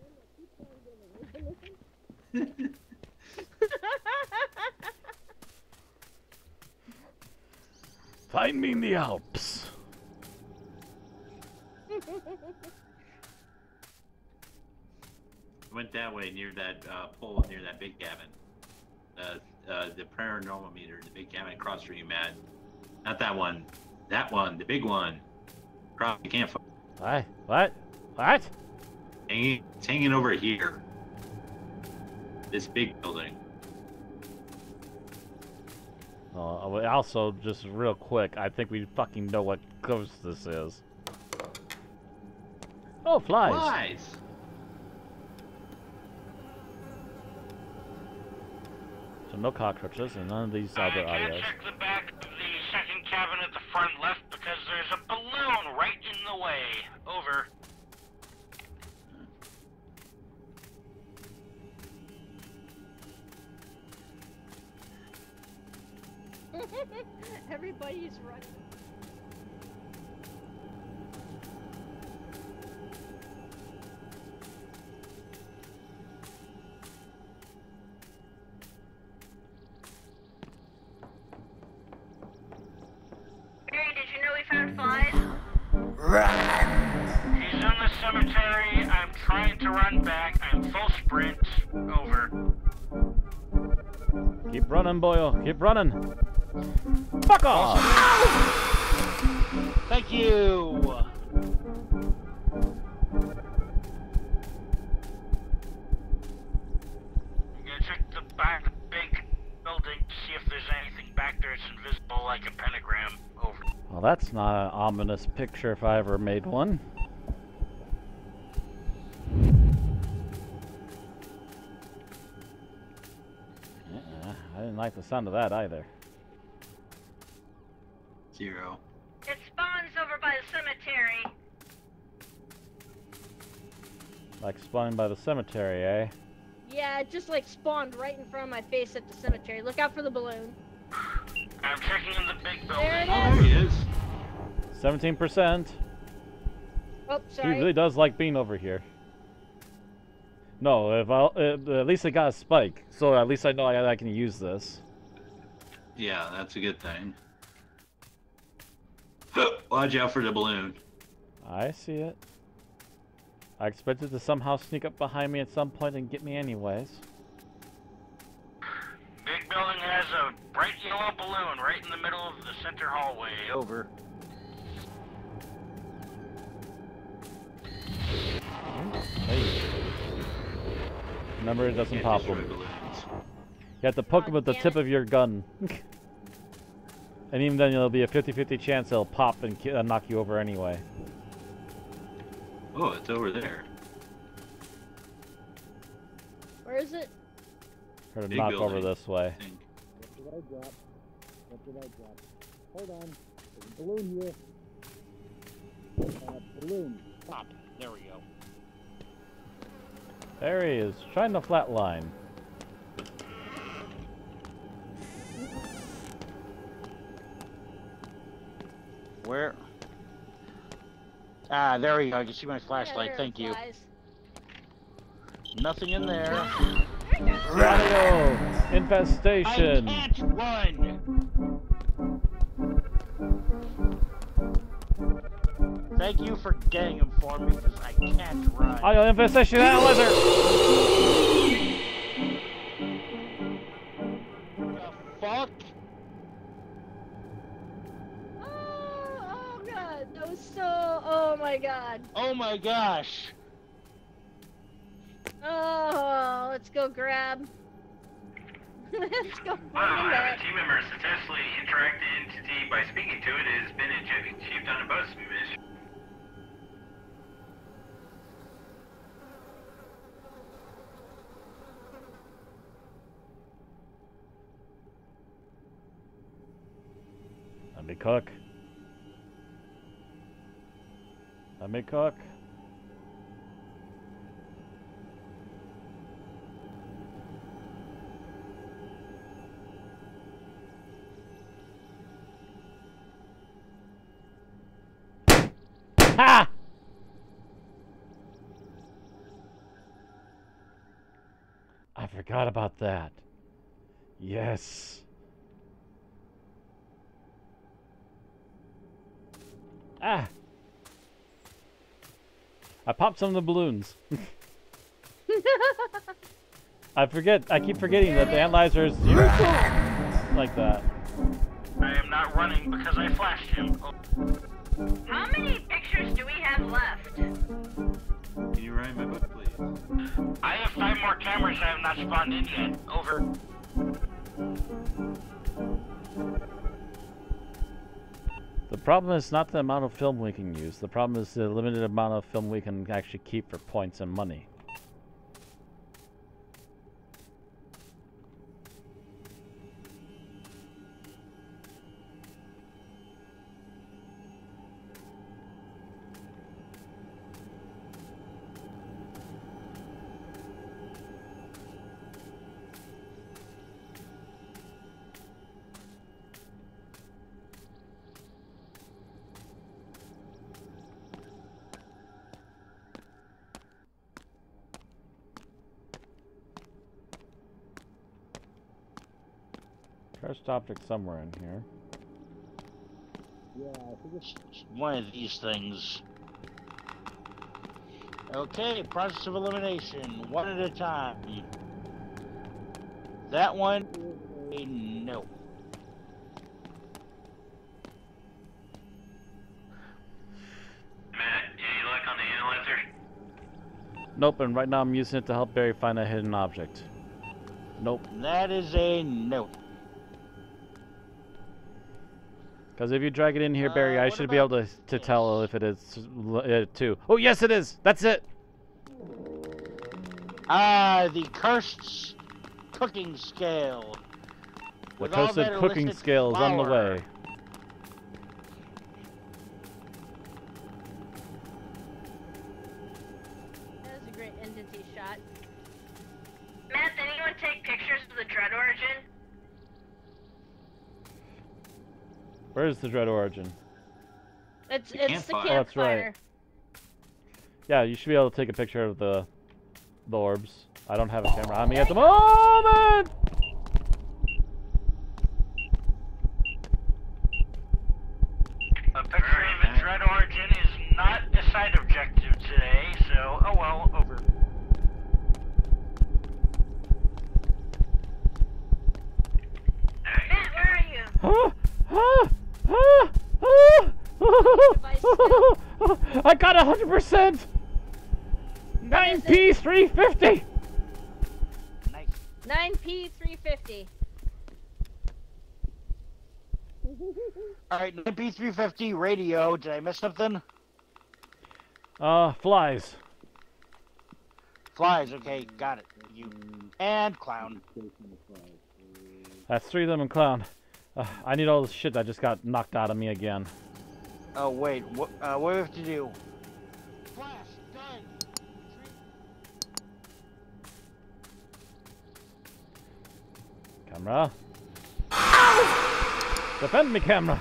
Find me in the Alps. Went that way near that uh, pole near that big cabin. Uh, uh, the paranormal meter, the big cabin across from you, Matt. Not that one. That one, the big one. Crop, you can't. Find. What? What? What? Hanging, it's hanging over here. This big building. Uh, also, just real quick, I think we fucking know what ghost this is. Oh, flies. Flies. So no cockroaches and none of these I other can't audios. check the back of the second cabin at the front left because there's a balloon right in the way. Over. Sprint. Over. Keep running, Boyle. Keep running. Ominous picture if I ever made one. I didn't like the sound of that either. Zero. It spawns over by the cemetery. Like spawning by the cemetery, eh? Yeah, it just like spawned right in front of my face at the cemetery. Look out for the balloon. I'm checking in the big There it building. Oh, there he is. 17%. Oh, He really does like being over here. No, if I uh, at least I got a spike, so at least I know I, I can use this. Yeah, that's a good thing. Watch out for the balloon. I see it. I expected to somehow sneak up behind me at some point and get me anyways. Big building has a bright yellow balloon right in the middle of the center hallway. Over. Hey. Remember, it doesn't pop them. You have to poke them with the tip of your gun. and even then, there'll be a 50-50 chance it'll pop and uh, knock you over anyway. Oh, it's over there. Where is it? Or to Big knock over this way. What did I drop? What did I drop? Hold on. There's a balloon here. Uh, balloon. Pop. There we go. There he is, trying to flatline. Where? Ah, there we go. I can see my flashlight. there Thank you. flies. Nothing in there. Radio Infestation! I infestation. can't run. Thank you for getting him for me because I can't run. Audio infestation analyzer. the fuck? Oh, oh god, that was so. Oh my god. Oh my gosh. Oh, let's go grab. let's go Wow, find having that. team members successfully interact the entity by speaking to it has been achieved on a bonus mission. Let me cook. Let me cook. Ha! I forgot about that. Yes. Ah! I popped some of the balloons. I forget. I keep forgetting that the analyzer is useful like that. I am not running because I flashed him. Oh, How many pictures do we have left? Can you write my book, please? I have five more cameras I have not spawned in yet. Over. The problem is not the amount of film we can use. The problem is the limited amount of film we can actually keep for points and money. Cursed object somewhere in here. Yeah, I think it's One of these things. Okay, process of elimination, one at a time. That one, a no. Matt, any luck on the analyzer? Nope, and right now I'm using it to help Barry find a hidden object. Nope. That is a no. Because if you drag it in here, Barry, Uh, I should be able to, to tell if it is uh, too. Oh, yes, it is. That's it. Ah, the cursed cooking scale. The With all toasted cooking illicit scale is on the way. Where's the Dread Origin? It's The it's the campfire. Oh, that's right. campfire. Yeah, you should be able to take a picture of the, the orbs. I don't have a camera on me at the moment. 350 radio. Did I miss something? Uh, flies. Flies, okay, got it. You And clown. That's three of them and clown. Uh, I need all this shit that just got knocked out of me again. Oh, wait, what, uh, what do we have to do? Flash, done! Camera. Ow! Defend me, camera!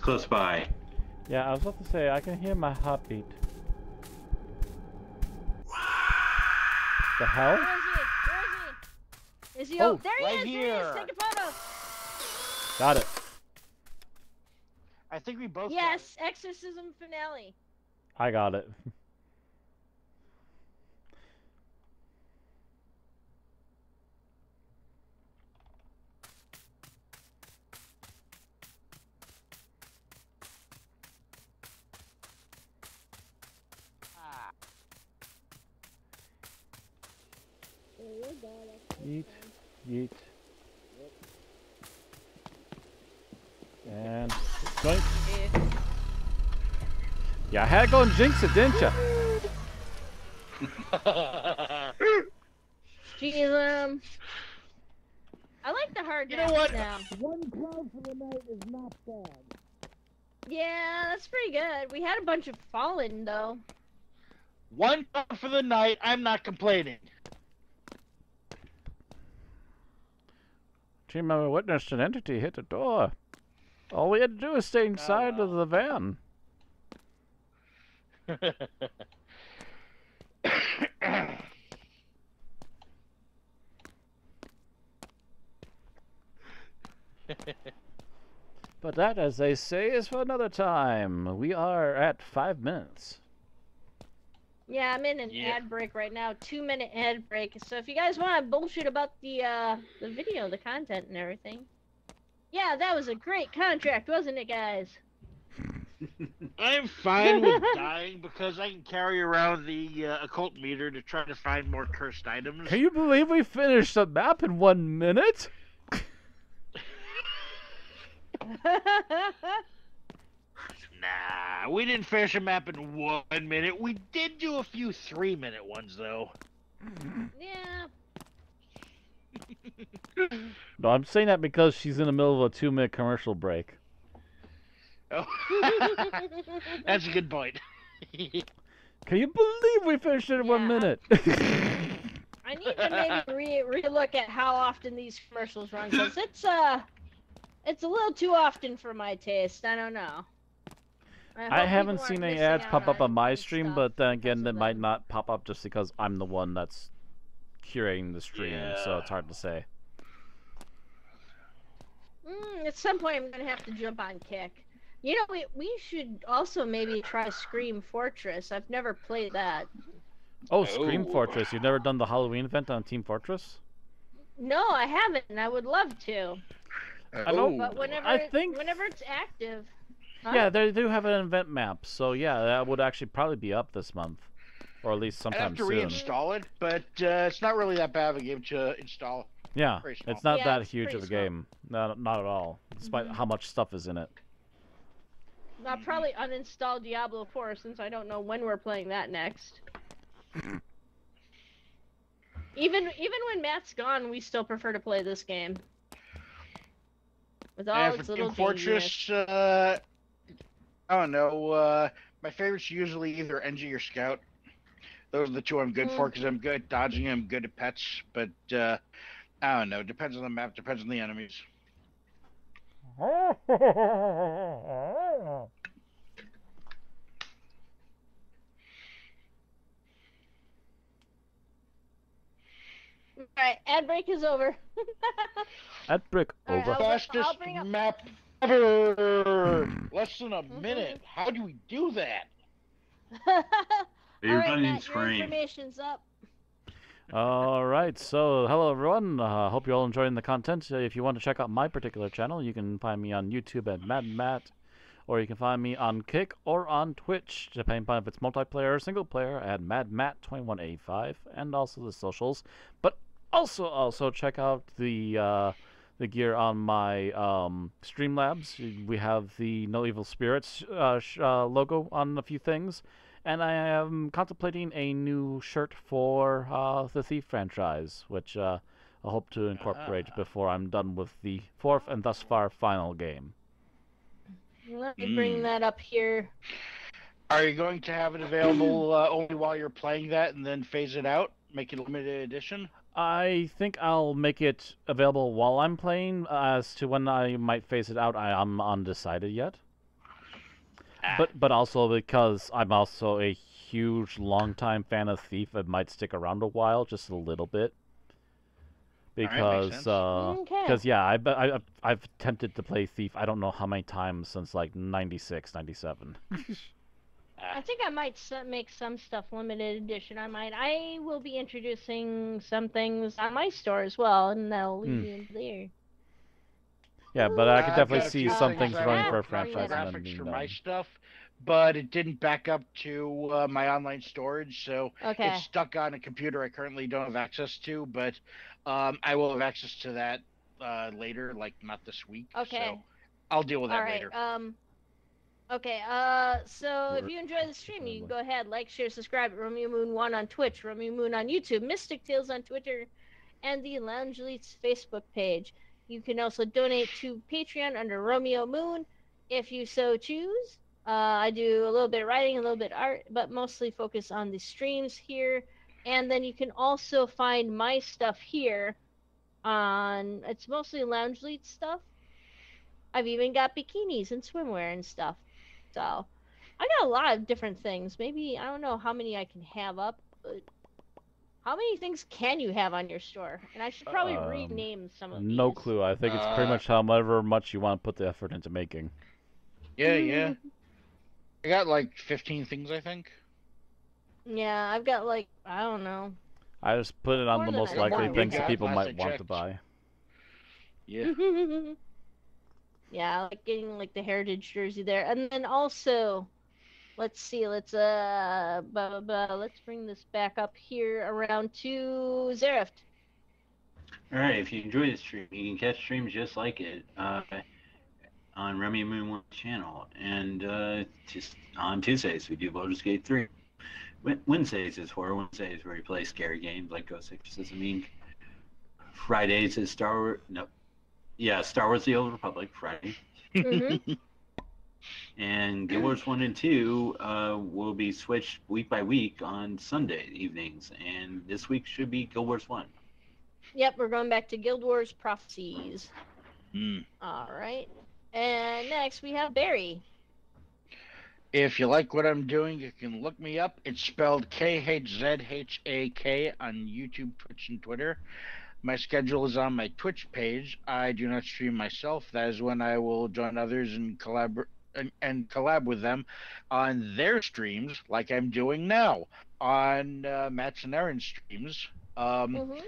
Close by. Yeah, I was about to say I can hear my heartbeat. The hell? Where is he? Where is he? Is he? Oh, there he right is. There he here. is. Take a photo. Got it. I think we both. got Yes, exorcism finale. I got it. Yeah, I had to go and jinx it, didn't ya? Jeez, um. I like the hard You know what? now. One cloud for the night is not bad. Yeah, that's pretty good. We had a bunch of fallen though. One card for the night. I'm not complaining. Team member witnessed an entity hit the door. All we had to do was stay inside of the van. But that, as they say, is for another time. We are at five minutes. Yeah, I'm in an Yeah. ad break right now, two minute ad break. So if you guys want to bullshit about the uh the video, the content and everything, yeah, that was a great contract, wasn't it, guys? I'm fine with dying because I can carry around the uh, occult meter to try to find more cursed items. Can you believe we finished the map in one minute? Nah, we didn't finish a map in one minute. We did do a few three minute ones though. yeah. No, I'm saying that because she's in the middle of a two minute commercial break. Oh. That's a good point. Can you believe we finished it in one minute? I need to maybe re relook at how often these commercials run because it's uh, it's a little too often for my taste. I don't know. I hope haven't seen any ads pop up on my stream, stuff but then again, they might not pop up just because I'm the one that's curating the stream, so it's hard to say. Mm, at some point, I'm gonna have to jump on Kick. You know, we we should also maybe try Scream Fortress. I've never played that. Oh, Scream Oh. Fortress! You've never done the Halloween event on Team Fortress? No, I haven't, and I would love to. I don't- But whenever I think- whenever it's active. Huh? Yeah, they do have an event map, so yeah, that would actually probably be up this month, or at least sometime I sometime have to soon. reinstall it, but uh, it's not really that bad of a game to install. Yeah, it's not Yeah, that it's huge of a small. game. No, not at all. Despite Mhm. how much stuff is in it. I'll probably uninstall Diablo 4 since I don't know when we're playing that next. even even when Matt's gone, we still prefer to play this game. With all its little Fortress, uh, I don't know. Uh, my favorites usually either Engie or Scout. Those are the two I'm good for because I'm good at dodging. I'm good at pets, but uh, I don't know. Depends on the map. Depends on the enemies. Alright, ad break is over. ad break over. I'll- Fastest up- map ever. Less than a Mhm. minute. How do we do that? You're Alright, Matt, your scream. information's up. All right, so hello everyone. Uh, hope you're all enjoying the content. Uh, if you want to check out my particular channel, you can find me on YouTube at Mad Matt, or you can find me on Kick or on Twitch, depending upon if it's multiplayer or single player, at Mad Matt 2185, and also the socials. But also, also check out the uh, the gear on my um, Streamlabs. We have the No Evil Spirits uh, uh, logo on a few things. And I am contemplating a new shirt for uh, the Thief franchise, which uh, I hope to incorporate Ah. before I'm done with the fourth and thus far final game. Let me bring Mm. that up here. Are you going to have it available uh, only while you're playing that and then phase it out? Make it a limited edition? I think I'll make it available while I'm playing. As to when I might phase it out, I am undecided yet. But but also because I'm also a huge longtime fan of Thief, it might stick around a while, just a little bit. makes Because sense. uh, Okay. because yeah, I, I I've I've attempted to play Thief. I don't know how many times since like 96, 97. I think I might make some stuff limited edition. I might. I will be introducing some things on my store as well, and that'll lead Hmm. you into there. Yeah, but I could definitely got see few some things things running for a franchise and then graphics being for my stuff, but it didn't back up to uh, my online storage, so Okay. it's stuck on a computer I currently don't have access to. But um, I will have access to that uh, later, like not this week. Okay. So I'll deal with that All right. later. Um. Okay. Uh. So if you enjoy the stream, you can go ahead, like, share, subscribe at Romeo Moon One on Twitch, Romeo Moon on YouTube, Mystic Tales on Twitter, and the Lounge Elites Facebook page. You can also donate to Patreon under Romeo Moon if you so choose. Uh, I do a little bit of writing, a little bit art, but mostly focus on the streams here. And then you can also find my stuff here on it's mostly lounge lead stuff. I've even got bikinis and swimwear and stuff. So I got a lot of different things. Maybe I don't know how many I can have up, how many things can you have on your store? And I should probably Um, rename some of them. No these. clue. I think it's pretty Uh, much however much you want to put the effort into making. Yeah, yeah. I got like 15 things, I think. Yeah, I've got like I don't know. I just put it on More the most likely than things that people might I want to buy. Yeah. yeah, I like getting like the heritage jersey there, and then also, let's see, let's uh, blah, blah, blah, let's bring this back up here around to Zerift. All right, if you enjoy the stream, you can catch streams just like it uh, on Remy Moon One channel, and uh, just on Tuesdays we do Baldur's Gate Three. Wednesdays is Horror Wednesdays where we play scary games like Ghost Exorcism Inc. Fridays is Star Wars. No, yeah, Star Wars: The Old Republic Friday, hmm and Guild Wars One and Two uh, will be switched week by week on Sunday evenings, and this week should be Guild Wars One. Yep, we're going back to Guild Wars Prophecies. Hmm. All right, and next we have Barry. If you like what I'm doing, you can look me up. It's spelled K H Z H A K on YouTube, Twitch, and Twitter. My schedule is on my Twitch page. I do not stream myself. That is when I will join others and collab and, and collab with them on their streams, like I'm doing now on uh, Matt's and Aaron streams. Um, hmm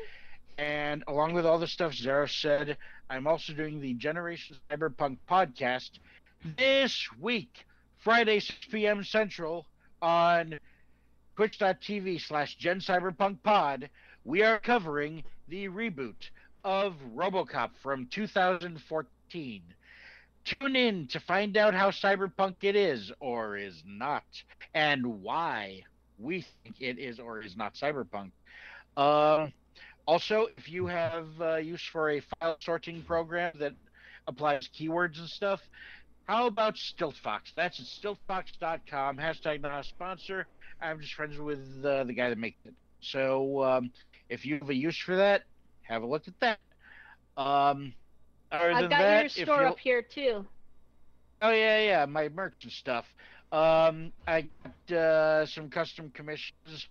and along with all the stuff Zara said, I'm also doing the Generation Cyberpunk podcast this week, Friday, 6 p.m. Central, on twitch.tv slash Gen Cyberpunk Pod. We are covering the reboot of Robocop from 2014. Tune in to find out how cyberpunk it is or is not, and why we think it is or is not cyberpunk. Uh, also, if you have uh, use for a file sorting program that applies keywords and stuff, how about StiltFox? That's at stiltfox.com. Hashtag not a sponsor. I'm just friends with uh, the guy that makes it. So um, if you have a use for that, have a look at that. Um, I've got that, your store up here too. Oh yeah, yeah, my merch and stuff. Um, I got uh, some custom commissions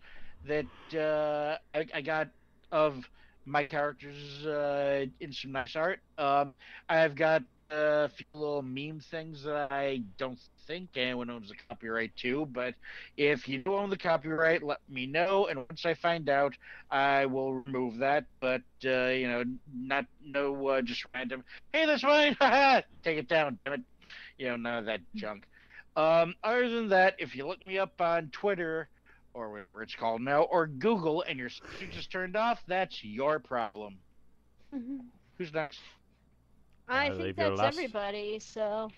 that uh, I, I got of my characters uh, in some nice art. Um, I've got a few little meme things that I don't think anyone owns the copyright to, but if you do own the copyright, let me know, and once I find out, I will remove that. But uh, you know, not no uh, just random. Hey, that's mine! Take it down, damn it. You know, none of that junk. Um, other than that, if you look me up on Twitter or whatever it's called now, or Google, and your search is turned off, that's your problem. Who's next? I I think that's last- everybody. So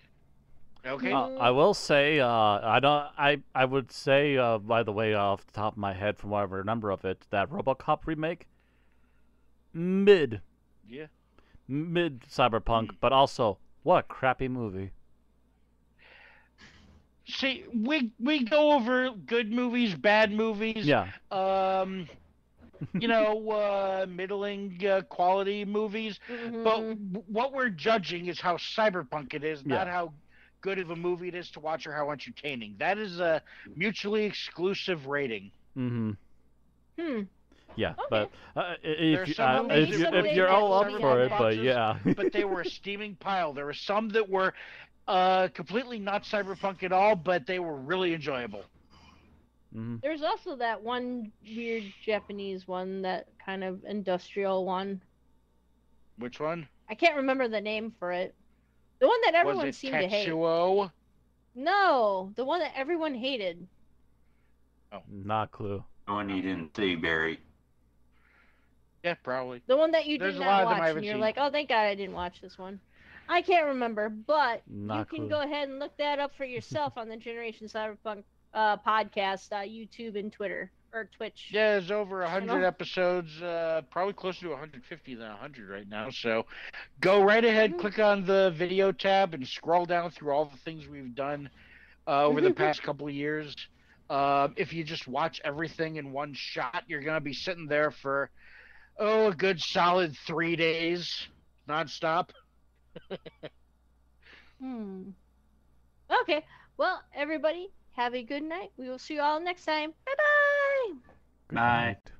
Okay. Uh, I will say, uh, I don't. I I would say, uh, by the way, off the top of my head, from what I remember of it, that RoboCop remake, mid, yeah. mid cyberpunk, but also what a crappy movie. See, we we go over good movies, bad movies. Yeah, Um, you know, uh, middling uh, quality movies. But mhm. w- what we're judging is how cyberpunk it is, not Yeah. how good of a movie it is to watch or how entertaining. That is a mutually exclusive rating. Mm-hmm. Hmm. Yeah, Okay. but uh, if you, uh, if, you, if you're all up for it, but yeah. but they were a steaming pile. There were some that were uh, completely not cyberpunk at all, but they were really enjoyable. Mhm. There's also that one weird Japanese one, that kind of industrial one. Which one? I can't remember the name for it. The one that everyone was it seemed to hate. Tetsuo? No, the one that everyone hated. Oh, Not a clue. The one you didn't see, Barry. Yeah, probably. The one that you There's did a not lot of them I watch, and you're seen. like, oh, thank God I didn't watch this one. I can't remember, but Not you a can clue. go ahead and look that up for yourself on the Generation Cyberpunk uh, podcast, uh, YouTube and Twitter or Twitch. Yeah, there's over a hundred know? episodes, uh, probably closer to 150 than 100 right now. So, go right ahead, Mhm. click on the video tab, and scroll down through all the things we've done uh, over the past couple of years. Um, if you just watch everything in one shot, you're gonna be sitting there for oh a good solid three days nonstop. Hmm. Okay. Well, everybody, have a good night. We will see you all next time. Bye bye. Good Bye. night.